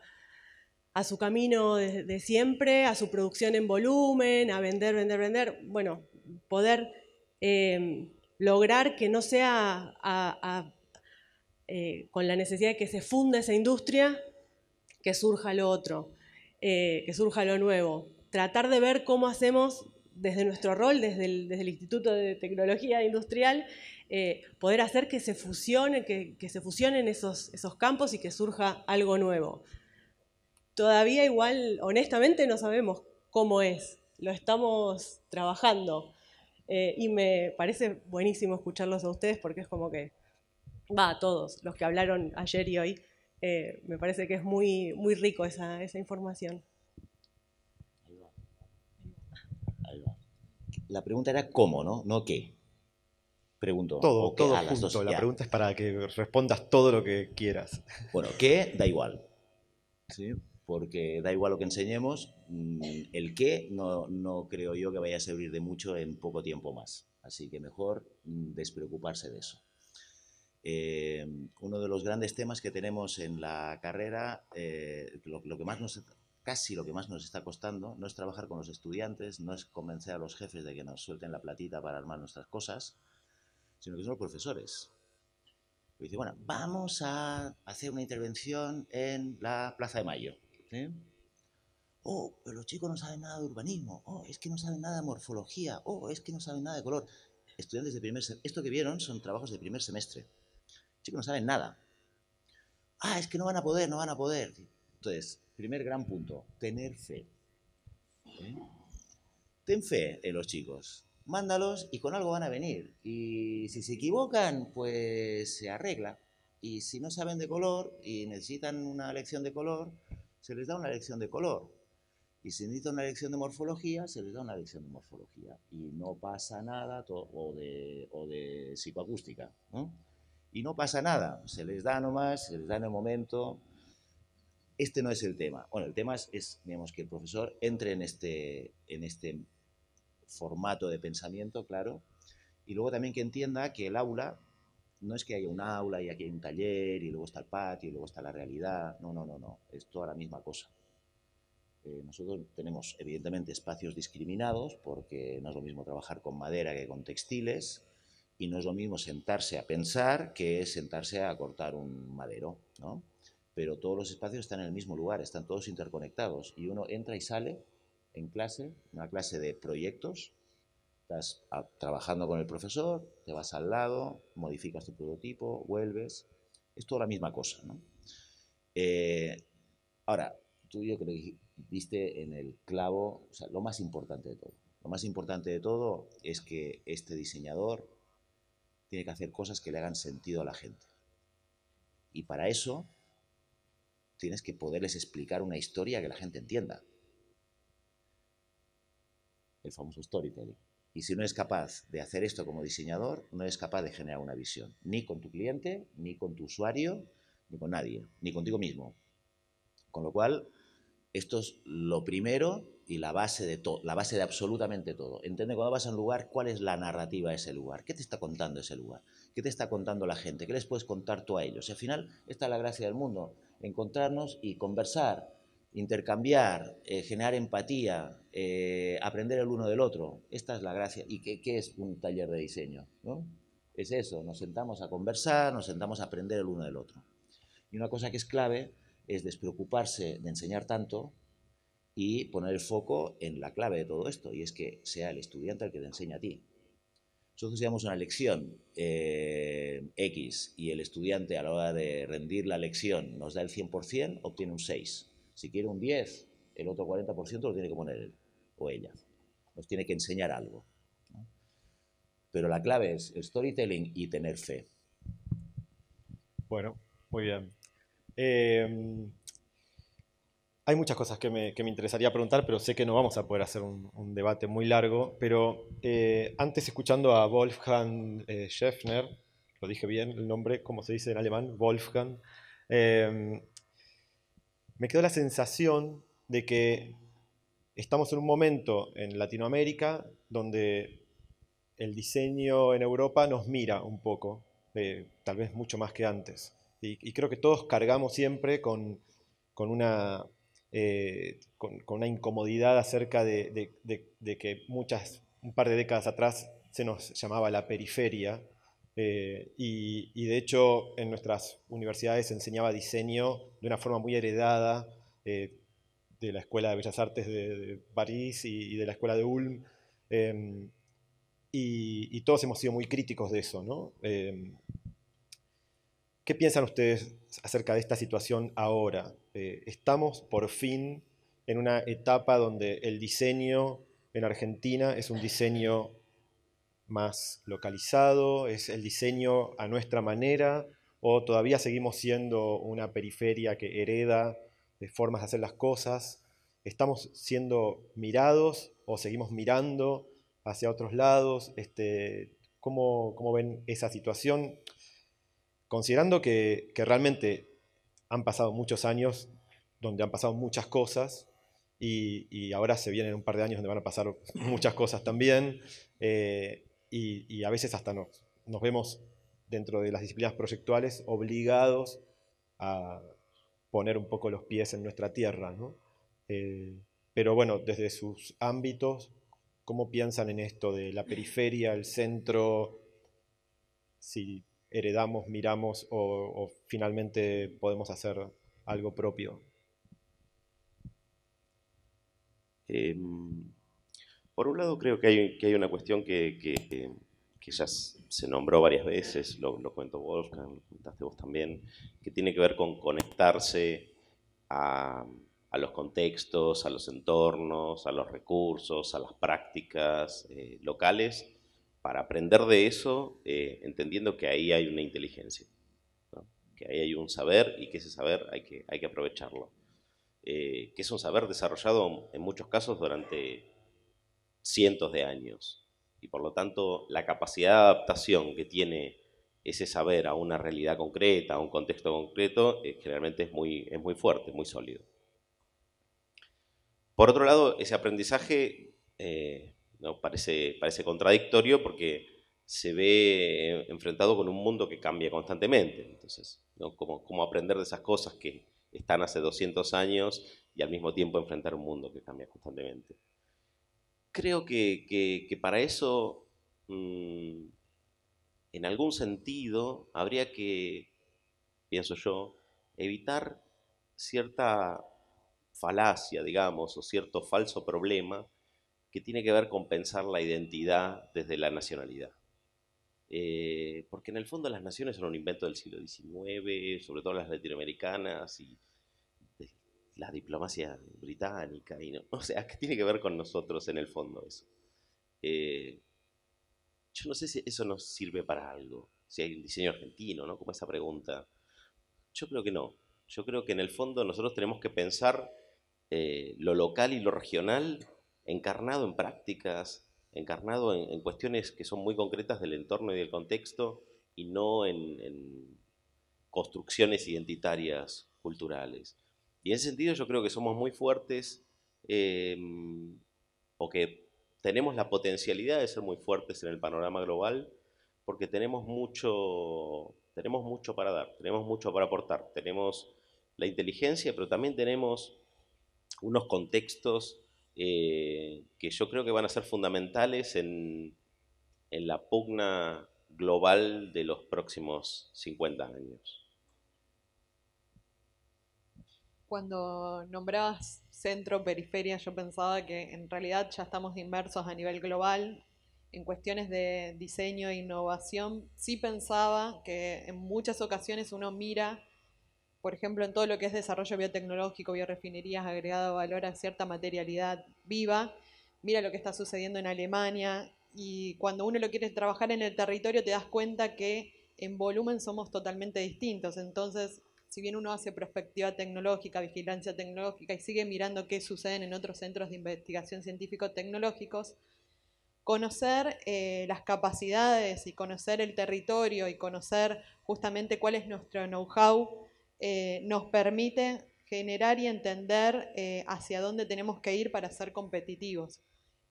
su camino de, siempre, a su producción en volumen, a vender, vender, vender. Bueno, poder eh, lograr que no sea a, eh, con la necesidad de que se funda esa industria, que surja lo otro, eh, que surja lo nuevo. Tratar de ver cómo hacemos desde nuestro rol, desde el, Instituto de Tecnología Industrial, eh, poder hacer que se fusione, que, se fusionen esos, esos campos y que surja algo nuevo. Todavía igual, honestamente, no sabemos cómo es. Lo estamos trabajando. Eh, y me parece buenísimo escucharlos a ustedes porque es como que va a todos los que hablaron ayer y hoy. Eh, me parece que es muy, muy rico esa, esa información. La pregunta era cómo, ¿no? No qué. Pregunto. Todo, todo junto. Dos, la ya. pregunta es para que respondas todo lo que quieras. Bueno, qué da igual. ¿Sí? Porque da igual lo que enseñemos. Mm, el qué no, no creo yo que vaya a servir de mucho en poco tiempo más. Así que mejor mm, despreocuparse de eso. Eh, uno de los grandes temas que tenemos en la carrera, eh, lo, lo, que más nos, casi lo que más nos está costando, no es trabajar con los estudiantes, no es convencer a los jefes de que nos suelten la platita para armar nuestras cosas, sino que son los profesores. Y dice, bueno, vamos a hacer una intervención en la Plaza de Mayo. ¿sí? Oh, pero los chicos no saben nada de urbanismo. Oh, es que no saben nada de morfología. Oh, es que no saben nada de color. Estudiantes de primer semestre. Esto que vieron son trabajos de primer semestre. Chicos no saben nada. Ah, es que no van a poder, no van a poder. Entonces, primer gran punto, tener fe. ¿Eh? Ten fe en los chicos mándalos y con algo van a venir. Y si se equivocan, pues se arregla. Y si no saben de color y necesitan una lección de color, se les da una lección de color. Y si necesitan una lección de morfología, se les da una lección de morfología. Y no pasa nada, o de, o de psicoacústica. Y no pasa nada, se les da nomás, se les da en el momento. Este no es el tema. Bueno, el tema es, digamos, que el profesor entre en este, en este formato de pensamiento, claro, y luego también que entienda que el aula no es que haya un aula y aquí hay un taller y luego está el patio y luego está la realidad. No, no, no, no. Es toda la misma cosa. Eh, nosotros tenemos evidentemente espacios discriminados porque no es lo mismo trabajar con madera que con textiles y no es lo mismo sentarse a pensar que sentarse a cortar un madero, ¿no? Pero todos los espacios están en el mismo lugar, están todos interconectados y uno entra y sale en clase, una clase de proyectos, estás trabajando con el profesor, te vas al lado, modificas tu prototipo, vuelves, es toda la misma cosa, ¿no? Eh, ahora, tú yo creo que viste en el clavo, o sea, lo más importante de todo. Lo más importante de todo es que este diseñador tiene que hacer cosas que le hagan sentido a la gente. Y para eso tienes que poderles explicar una historia que la gente entienda. El famoso storytelling. Y si no es capaz de hacer esto como diseñador, no es capaz de generar una visión, ni con tu cliente, ni con tu usuario, ni con nadie, ni contigo mismo. Con lo cual, esto es lo primero y la base de todo, la base de absolutamente todo. Entiende cuando vas a un lugar cuál es la narrativa de ese lugar, qué te está contando ese lugar, qué te está contando la gente, qué les puedes contar tú a ellos. Y al final, esta es la gracia del mundo, encontrarnos y conversar, intercambiar, eh, generar empatía, eh, aprender el uno del otro. Esta es la gracia. ¿Y qué, qué es un taller de diseño? ¿no? Es eso, nos sentamos a conversar, nos sentamos a aprender el uno del otro. Y una cosa que es clave es despreocuparse de enseñar tanto y poner el foco en la clave de todo esto, y es que sea el estudiante el que te enseña a ti. Nosotros llevamos una lección eh, X y el estudiante a la hora de rendir la lección nos da el 100%, obtiene un 6. Si quiere un 10, el otro 40% lo tiene que poner él o ella. Nos tiene que enseñar algo. Pero la clave es el storytelling y tener fe. Bueno, muy bien. Em, hay muchas cosas que me, interesaría preguntar, pero sé que no vamos a poder hacer un, debate muy largo. Pero eh, antes, escuchando a Wolfgang eh, Schäffner, lo dije bien el nombre, como se dice en alemán, Wolfgang, em, me quedó la sensación de que estamos en un momento en Latinoamérica donde el diseño en Europa nos mira un poco, eh, tal vez mucho más que antes. Y, creo que todos cargamos siempre con, una, eh, con, una incomodidad acerca de, que muchas, un par de décadas atrás se nos llamaba la periferia. Eh, y, de hecho en nuestras universidades se enseñaba diseño de una forma muy heredada eh, de la Escuela de Bellas Artes de, París y, de la Escuela de Ulm. Em, y, todos hemos sido muy críticos de eso. ¿no? Em, ¿Qué piensan ustedes acerca de esta situación ahora? Eh, estamos por fin en una etapa donde el diseño en Argentina es un diseño más localizado, es el diseño a nuestra manera, o todavía seguimos siendo una periferia que hereda de formas de hacer las cosas. ¿Estamos siendo mirados o seguimos mirando hacia otros lados? Este, ¿cómo, ¿Cómo ven esa situación? Considerando que, realmente han pasado muchos años donde han pasado muchas cosas y, ahora se vienen un par de años donde van a pasar muchas cosas también eh, y, a veces hasta nos, nos vemos dentro de las disciplinas proyectuales obligados a poner un poco los pies en nuestra tierra. Eh, pero bueno, desde sus ámbitos, ¿cómo piensan en esto de la periferia, el centro? Si heredamos, miramos o, finalmente podemos hacer algo propio? Em, por un lado creo que hay, que una cuestión que, que, ya se nombró varias veces, lo, cuento Wolfgang, lo comentaste vos también, que tiene que ver con conectarse a, a, los contextos, a los entornos, a los recursos, a las prácticas eh, locales para aprender de eso, eh, entendiendo que ahí hay una inteligencia, que ahí hay un saber y que ese saber hay que, hay que aprovecharlo. Eh, que es un saber desarrollado en muchos casos durante cientos de años. Y por lo tanto, la capacidad de adaptación que tiene ese saber a una realidad concreta, a un contexto concreto, eh, generalmente es muy, es muy fuerte, muy sólido. Por otro lado, ese aprendizaje ¿no? parece, parece contradictorio porque se ve enfrentado con un mundo que cambia constantemente. Entonces, ¿no? ¿Cómo, aprender de esas cosas que están hace 200 años y al mismo tiempo enfrentar un mundo que cambia constantemente? Creo que, para eso, mm, en algún sentido, habría que, pienso yo, evitar cierta falacia, digamos, o cierto falso problema que tiene que ver con pensar la identidad desde la nacionalidad. Eh, porque en el fondo las naciones son un invento del siglo XIX, sobre todo las latinoamericanas y la diplomacia británica, y no, o sea, ¿qué tiene que ver con nosotros en el fondo eso? Eh, yo no sé si eso nos sirve para algo, si hay un diseño argentino, ¿no? Como esa pregunta. Yo creo que no. Yo creo que en el fondo nosotros tenemos que pensar eh, lo local y lo regional encarnado en prácticas, encarnado en, cuestiones que son muy concretas del entorno y del contexto y no en, construcciones identitarias culturales. Y en ese sentido yo creo que somos muy fuertes em, o que tenemos la potencialidad de ser muy fuertes en el panorama global porque tenemos mucho, tenemos mucho para dar, tenemos mucho para aportar, tenemos la inteligencia, pero también tenemos unos contextos eh, que yo creo que van a ser fundamentales en, en la pugna global de los próximos 50 años. Cuando nombrabas centro, periferia, yo pensaba que en realidad ya estamos inmersos a nivel global en cuestiones de diseño e innovación. Sí pensaba que en muchas ocasiones uno mira por ejemplo, en todo lo que es desarrollo biotecnológico, biorefinerías, agregado valor a cierta materialidad viva. Mira lo que está sucediendo en Alemania y cuando uno lo quiere trabajar en el territorio te das cuenta que en volumen somos totalmente distintos. Entonces, si bien uno hace perspectiva tecnológica, vigilancia tecnológica y sigue mirando qué sucede en otros centros de investigación científico-tecnológicos, conocer eh, las capacidades y conocer el territorio y conocer justamente cuál es nuestro know-how eh, nos permite generar y entender eh, hacia dónde tenemos que ir para ser competitivos.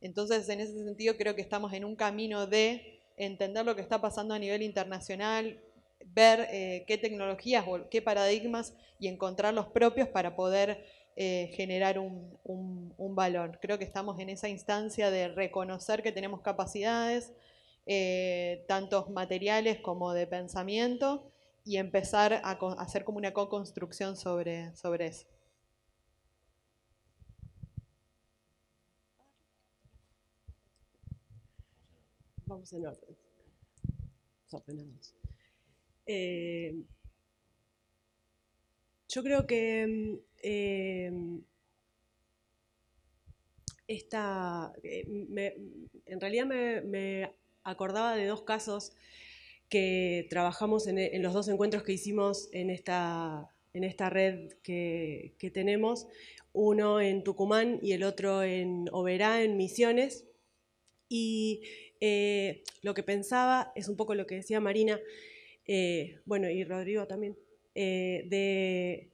Entonces, en ese sentido, creo que estamos en un camino de entender lo que está pasando a nivel internacional, ver eh, qué tecnologías o qué paradigmas y encontrar los propios para poder generar un, un, valor. Creo que estamos en esa instancia de reconocer que tenemos capacidades, tanto materiales como de pensamiento, y empezar a, hacer como una co-construcción sobre, sobre eso. Vamos en orden. Eh, yo creo que eh, esta, eh, en realidad me, me, acordaba de dos casos que trabajamos en, los dos encuentros que hicimos en esta, en esta red que, tenemos, uno en Tucumán y el otro en Oberá, en Misiones. Y eh, lo que pensaba es un poco lo que decía Marina, eh, bueno, y Rodrigo también, eh, de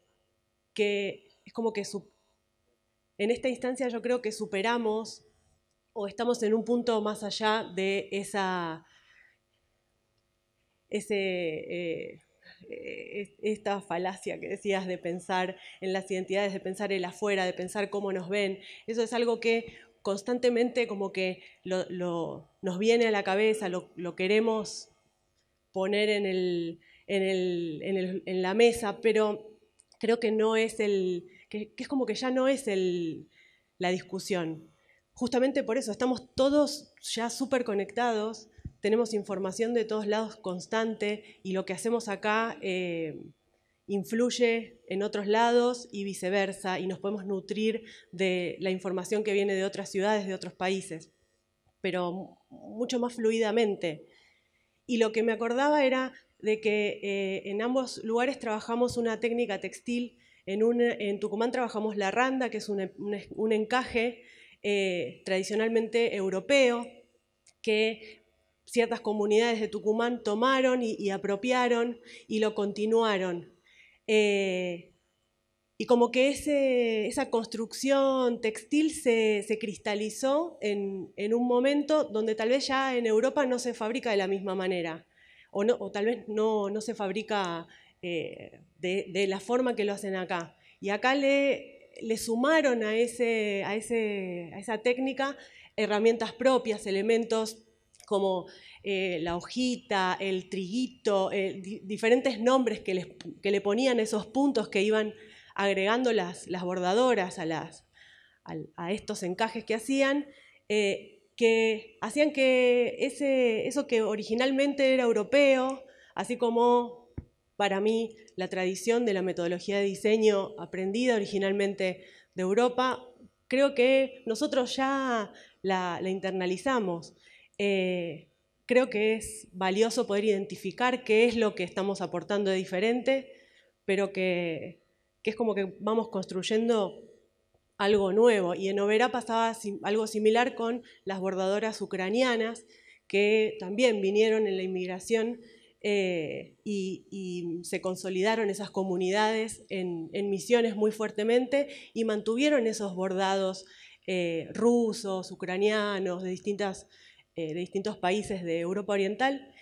que es como que en esta instancia yo creo que superamos o estamos en un punto más allá de esa ese, eh, esta falacia que decías de pensar en las identidades, de pensar el afuera, de pensar cómo nos ven. Eso es algo que constantemente como que nos viene a la cabeza, lo, queremos poner en, el, en, la mesa, pero creo que no es el, que, es como que ya no es el, la discusión. Justamente por eso estamos todos ya súper conectados tenemos información de todos lados constante y lo que hacemos acá eh, influye en otros lados y viceversa, y nos podemos nutrir de la información que viene de otras ciudades, de otros países, pero mucho más fluidamente. Y lo que me acordaba era de que eh, en ambos lugares trabajamos una técnica textil. En, Tucumán trabajamos la randa, que es un, encaje eh, tradicionalmente europeo, que ciertas comunidades de Tucumán tomaron y, apropiaron y lo continuaron. Eh, y como que esa construcción textil se, cristalizó en, un momento donde tal vez ya en Europa no se fabrica de la misma manera, o, tal vez no, se fabrica eh, de, la forma que lo hacen acá. Y acá le, sumaron a, esa técnica herramientas propias, elementos como eh, la hojita, el triguito, eh, diferentes nombres que, que le ponían esos puntos que iban agregando las, las bordadoras a, las, a, estos encajes que hacían, eh, que hacían que ese, eso que originalmente era europeo, así como para mí la tradición de la metodología de diseño aprendida originalmente de Europa, creo que nosotros ya la, internalizamos. Eh, creo que es valioso poder identificar qué es lo que estamos aportando de diferente, pero que que es como que vamos construyendo algo nuevo. Y en Oberá pasaba algo similar con las bordadoras ucranianas, que también vinieron en la inmigración eh, y, se consolidaron esas comunidades en, misiones muy fuertemente y mantuvieron esos bordados eh, rusos, ucranianos, de, distintas, de distintos países de Europa Oriental,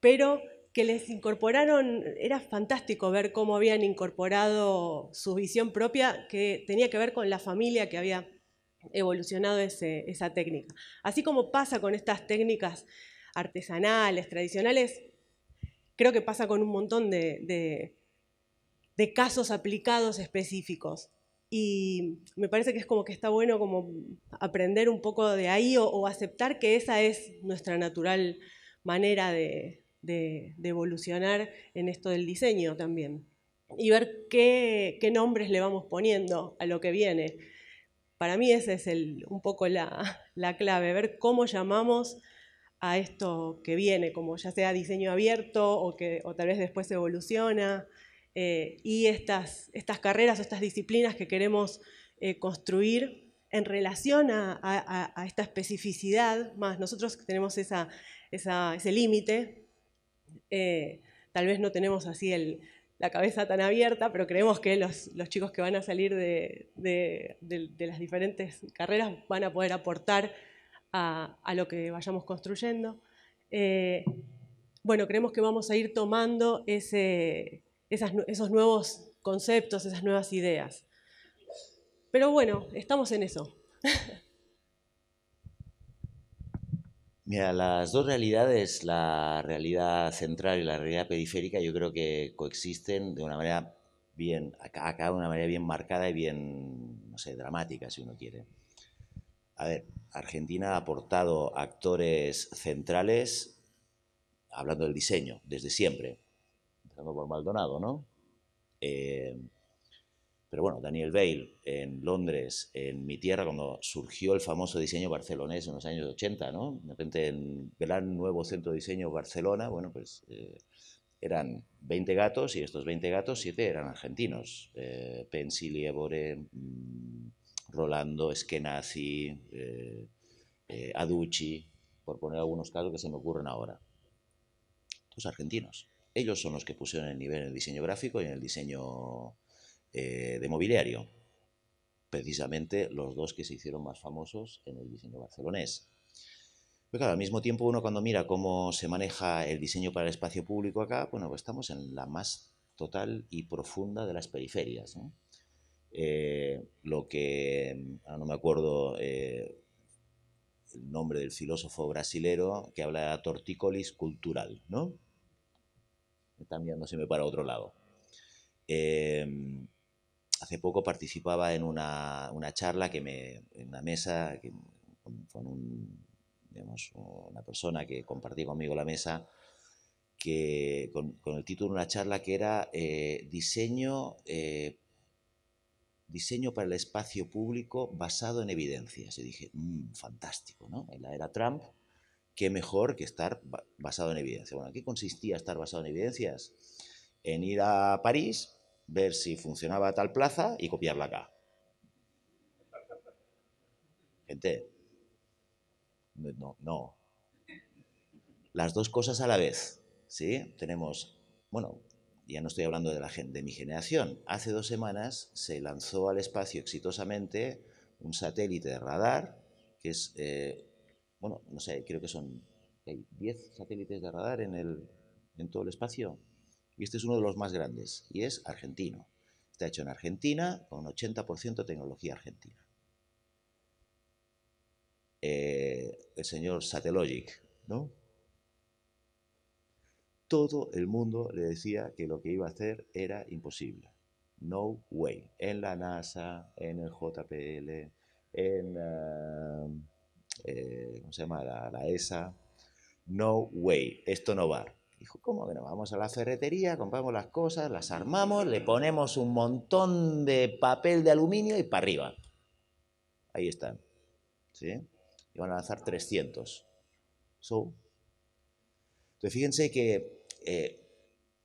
pero que les incorporaron, era fantástico ver cómo habían incorporado su visión propia que tenía que ver con la familia que había evolucionado esa técnica. Así como pasa con estas técnicas artesanales, tradicionales, creo que pasa con un montón de, casos aplicados específicos. Y me parece que es como que está bueno como aprender un poco de ahí o aceptar que esa es nuestra natural manera de, evolucionar en esto del diseño también. Y ver qué, nombres le vamos poniendo a lo que viene. Para mí esa es un poco la, clave, ver cómo llamamos a esto que viene, como ya sea diseño abierto o que tal vez después evoluciona, eh, y estas, estas carreras o estas disciplinas que queremos eh, construir en relación a, esta especificidad, más nosotros tenemos esa, ese límite eh, tal vez no tenemos así la cabeza tan abierta, pero creemos que los, chicos que van a salir de, las diferentes carreras van a poder aportar a, lo que vayamos construyendo. Bueno, creemos que vamos a ir tomando esos nuevos conceptos, esas nuevas ideas. Pero bueno, estamos en eso. Mira, las dos realidades, la realidad central y la realidad periférica, yo creo que coexisten de una manera bien, acá, de una manera bien marcada y bien, no sé, dramática, si uno quiere. A ver, Argentina ha aportado actores centrales, hablando del diseño, desde siempre, empezando por Maldonado, ¿no? Eh, pero bueno, Daniel Bale en Londres, en mi tierra, cuando surgió el famoso diseño barcelonés en los años 80, ¿no? De repente en gran nuevo centro de diseño Barcelona, bueno, pues eh, eran 20 gatos y estos 20 gatos, 7 eran argentinos. Eh, mm, Rolando, Eskenazi, eh, eh, Aducci, por poner algunos casos que se me ocurren ahora. Todos argentinos. Ellos son los que pusieron el nivel en el diseño gráfico y en el diseño eh, de mobiliario. Precisamente los dos que se hicieron más famosos en el diseño barcelonés. Pero claro, al mismo tiempo uno cuando mira cómo se maneja el diseño para el espacio público acá, bueno, pues estamos en la más total y profunda de las periferias. Eh, lo que, no me acuerdo eh, el nombre del filósofo brasilero que habla de tortícolis cultural, ¿no? Están viéndoseme para otro lado hace poco participaba en una, charla que me, en una mesa con, una persona que compartía conmigo la mesa, que, con, el título de una charla que era eh, diseño, eh, diseño para el espacio público basado en evidencias. Y dije, mm, fantástico, ¿no? La era Trump, qué mejor que estar basado en evidencia. Bueno, ¿qué consistía estar basado en evidencias? En ir a París, ver si funcionaba tal plaza y copiarla acá. Gente, no, no. Las dos cosas a la vez, ¿sí? Tenemos, bueno, ya no estoy hablando de, la, de mi generación, hace dos semanas se lanzó al espacio exitosamente un satélite de radar, que es, eh, bueno, no sé, creo que son, hay 10 satélites de radar en, el, en todo el espacio, y este es uno de los más grandes, y es argentino. Está hecho en Argentina, con 80% tecnología argentina. Eh, el señor Satellogic, ¿no? todo el mundo le decía que lo que iba a hacer era imposible. No way. En la NASA, en el JPL, en uh, eh, ¿cómo se llama? La, ESA. No way. Esto no va. Dijo, ¿cómo que no? Vamos a la ferretería, compramos las cosas, las armamos, le ponemos un montón de papel de aluminio y para arriba. Ahí están. ¿Sí? Y van a lanzar 300. So, entonces fíjense que eh,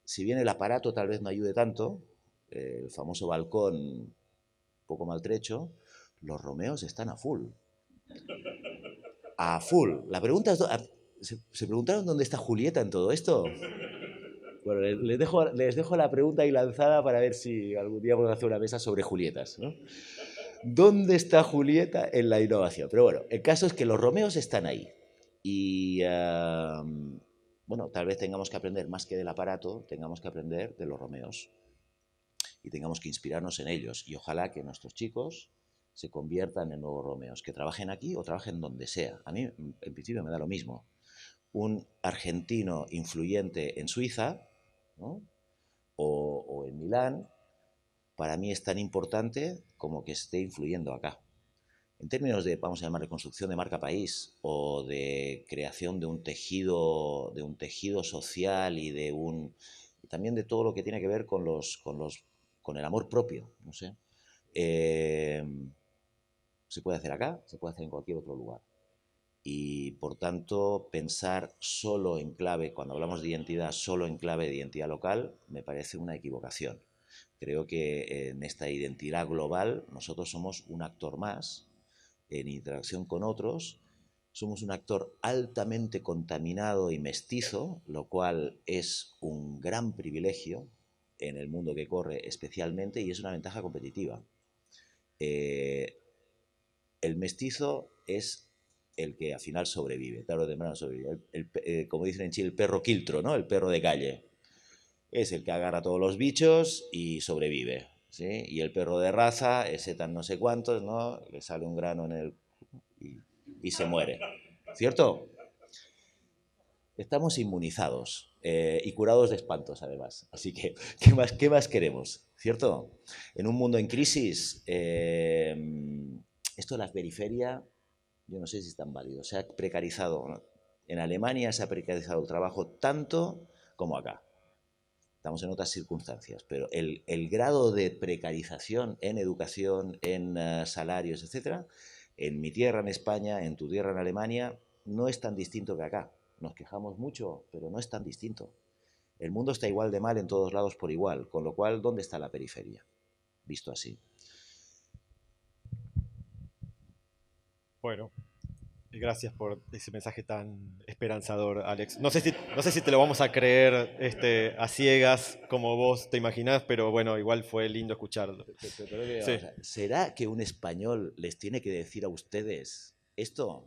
si bien el aparato tal vez no ayude tanto, eh, el famoso balcón poco maltrecho, los Romeos están a full. A full. La pregunta es, ¿se, preguntaron dónde está Julieta en todo esto? Bueno, les dejo, les dejo la pregunta ahí lanzada para ver si algún día podemos hacer una mesa sobre Julietas. ¿Dónde está Julieta en la innovación? Pero bueno, el caso es que los Romeos están ahí. Y bueno, tal vez tengamos que aprender más que del aparato, tengamos que aprender de los Romeos y tengamos que inspirarnos en ellos. Y ojalá que nuestros chicos se conviertan en nuevos Romeos, que trabajen aquí o trabajen donde sea. A mí, en principio, me da lo mismo. Un argentino influyente en Suiza o, o en Milán, para mí es tan importante como que esté influyendo acá en términos de, vamos a llamar, reconstrucción de marca país o de creación de un tejido, de un tejido social y de un también de todo lo que tiene que ver con los, con los, con el amor propio, no sé. Eh, se puede hacer acá, se puede hacer en cualquier otro lugar. Y por tanto, pensar solo en clave, cuando hablamos de identidad, solo en clave de identidad local, me parece una equivocación. Creo que en esta identidad global nosotros somos un actor más en interacción con otros, somos un actor altamente contaminado y mestizo, lo cual es un gran privilegio en el mundo que corre especialmente y es una ventaja competitiva. Eh, el mestizo es el que al final sobrevive, tarde o sobrevive. Eh, como dicen en Chile, el perro quiltro, ¿no? el perro de calle. Es el que agarra todos los bichos y sobrevive. Y el perro de raza, ese tan no sé cuántos, ¿no? Le sale un grano en el... y, se muere. ¿Cierto? Estamos inmunizados eh, y curados de espantos, además. Así que, ¿qué más, qué más queremos? ¿Cierto? En un mundo en crisis, eh, esto de la periferia, yo no sé si es tan válido. Se ha precarizado. En Alemania se ha precarizado el trabajo tanto como acá estamos en otras circunstancias, pero el, grado de precarización en educación, en eh, salarios, etcétera, en mi tierra en España, en tu tierra en Alemania, no es tan distinto que acá. Nos quejamos mucho, pero no es tan distinto. El mundo está igual de mal en todos lados por igual, con lo cual, ¿dónde está la periferia? Visto así. Bueno, Gracias por ese mensaje tan esperanzador, Alex. No sé si, no sé si te lo vamos a creer este, a ciegas como vos te imaginás, pero bueno, igual fue lindo escucharlo. ¿Será que un español les tiene que decir a ustedes esto?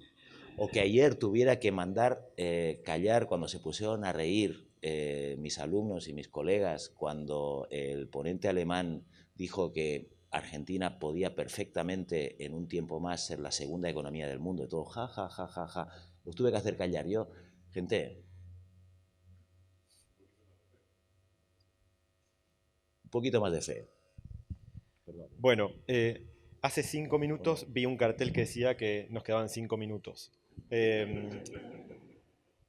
¿O que ayer tuviera que mandar eh, callar cuando se pusieron a reír eh, mis alumnos y mis colegas cuando el ponente alemán dijo que Argentina podía perfectamente en un tiempo más ser la segunda economía del mundo. Y todo, ja, ja, ja, ja, ja. Los tuve que hacer callar yo. Gente, un poquito más de fe. Bueno, eh, hace cinco minutos vi un cartel que decía que nos quedaban cinco minutos. Em,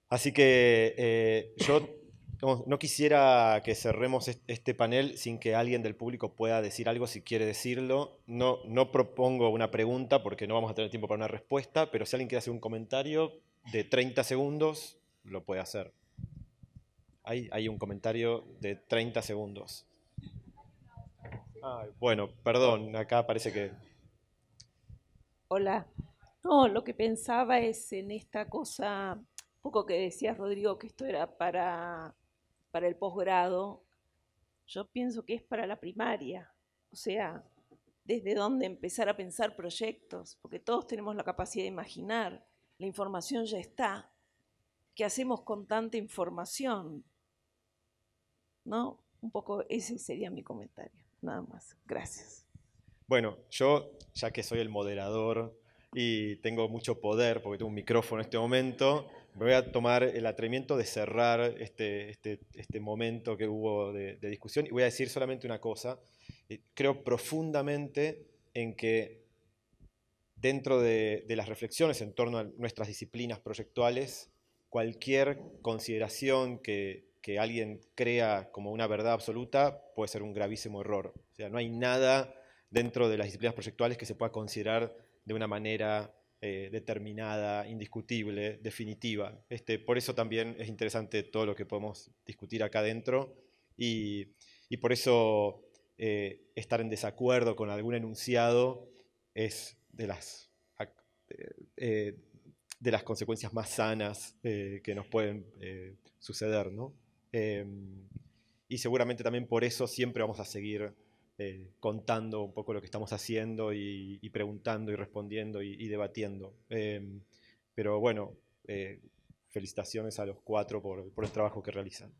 así que eh, yo no, quisiera que cerremos este panel sin que alguien del público pueda decir algo si quiere decirlo. No, propongo una pregunta porque no vamos a tener tiempo para una respuesta, pero si alguien quiere hacer un comentario, de 30 segundos, lo puede hacer. Hay, hay un comentario de 30 segundos. bueno, perdón, acá parece que... Hola. No, lo que pensaba es en esta cosa, un poco que decías, Rodrigo, que esto era para, para el posgrado. Yo pienso que es para la primaria. O sea, desde dónde empezar a pensar proyectos, porque todos tenemos la capacidad de imaginar, la información ya está. ¿Qué hacemos con tanta información? ¿No? Un poco ese sería mi comentario, nada más. Gracias. Bueno, yo, ya que soy el moderador y tengo mucho poder, porque tengo un micrófono en este momento, me voy a tomar el atrevimiento de cerrar este, este, este momento que hubo de, de discusión y voy a decir solamente una cosa creo profundamente en que dentro de, las reflexiones en torno a nuestras disciplinas proyectuales, cualquier consideración que, alguien crea como una verdad absoluta puede ser un gravísimo error. O sea, no hay nada dentro de las disciplinas proyectuales que se pueda considerar de una manera eh, determinada, indiscutible, definitiva. Este, por eso también es interesante todo lo que podemos discutir acá adentro y, y por eso eh, estar en desacuerdo con algún enunciado es de las, eh, de las consecuencias más sanas que nos pueden suceder. Em, y seguramente también por eso siempre vamos a seguir contando un poco lo que estamos haciendo y, preguntando y respondiendo y, debatiendo. Em, pero bueno, felicitaciones a los cuatro por el trabajo que realizan.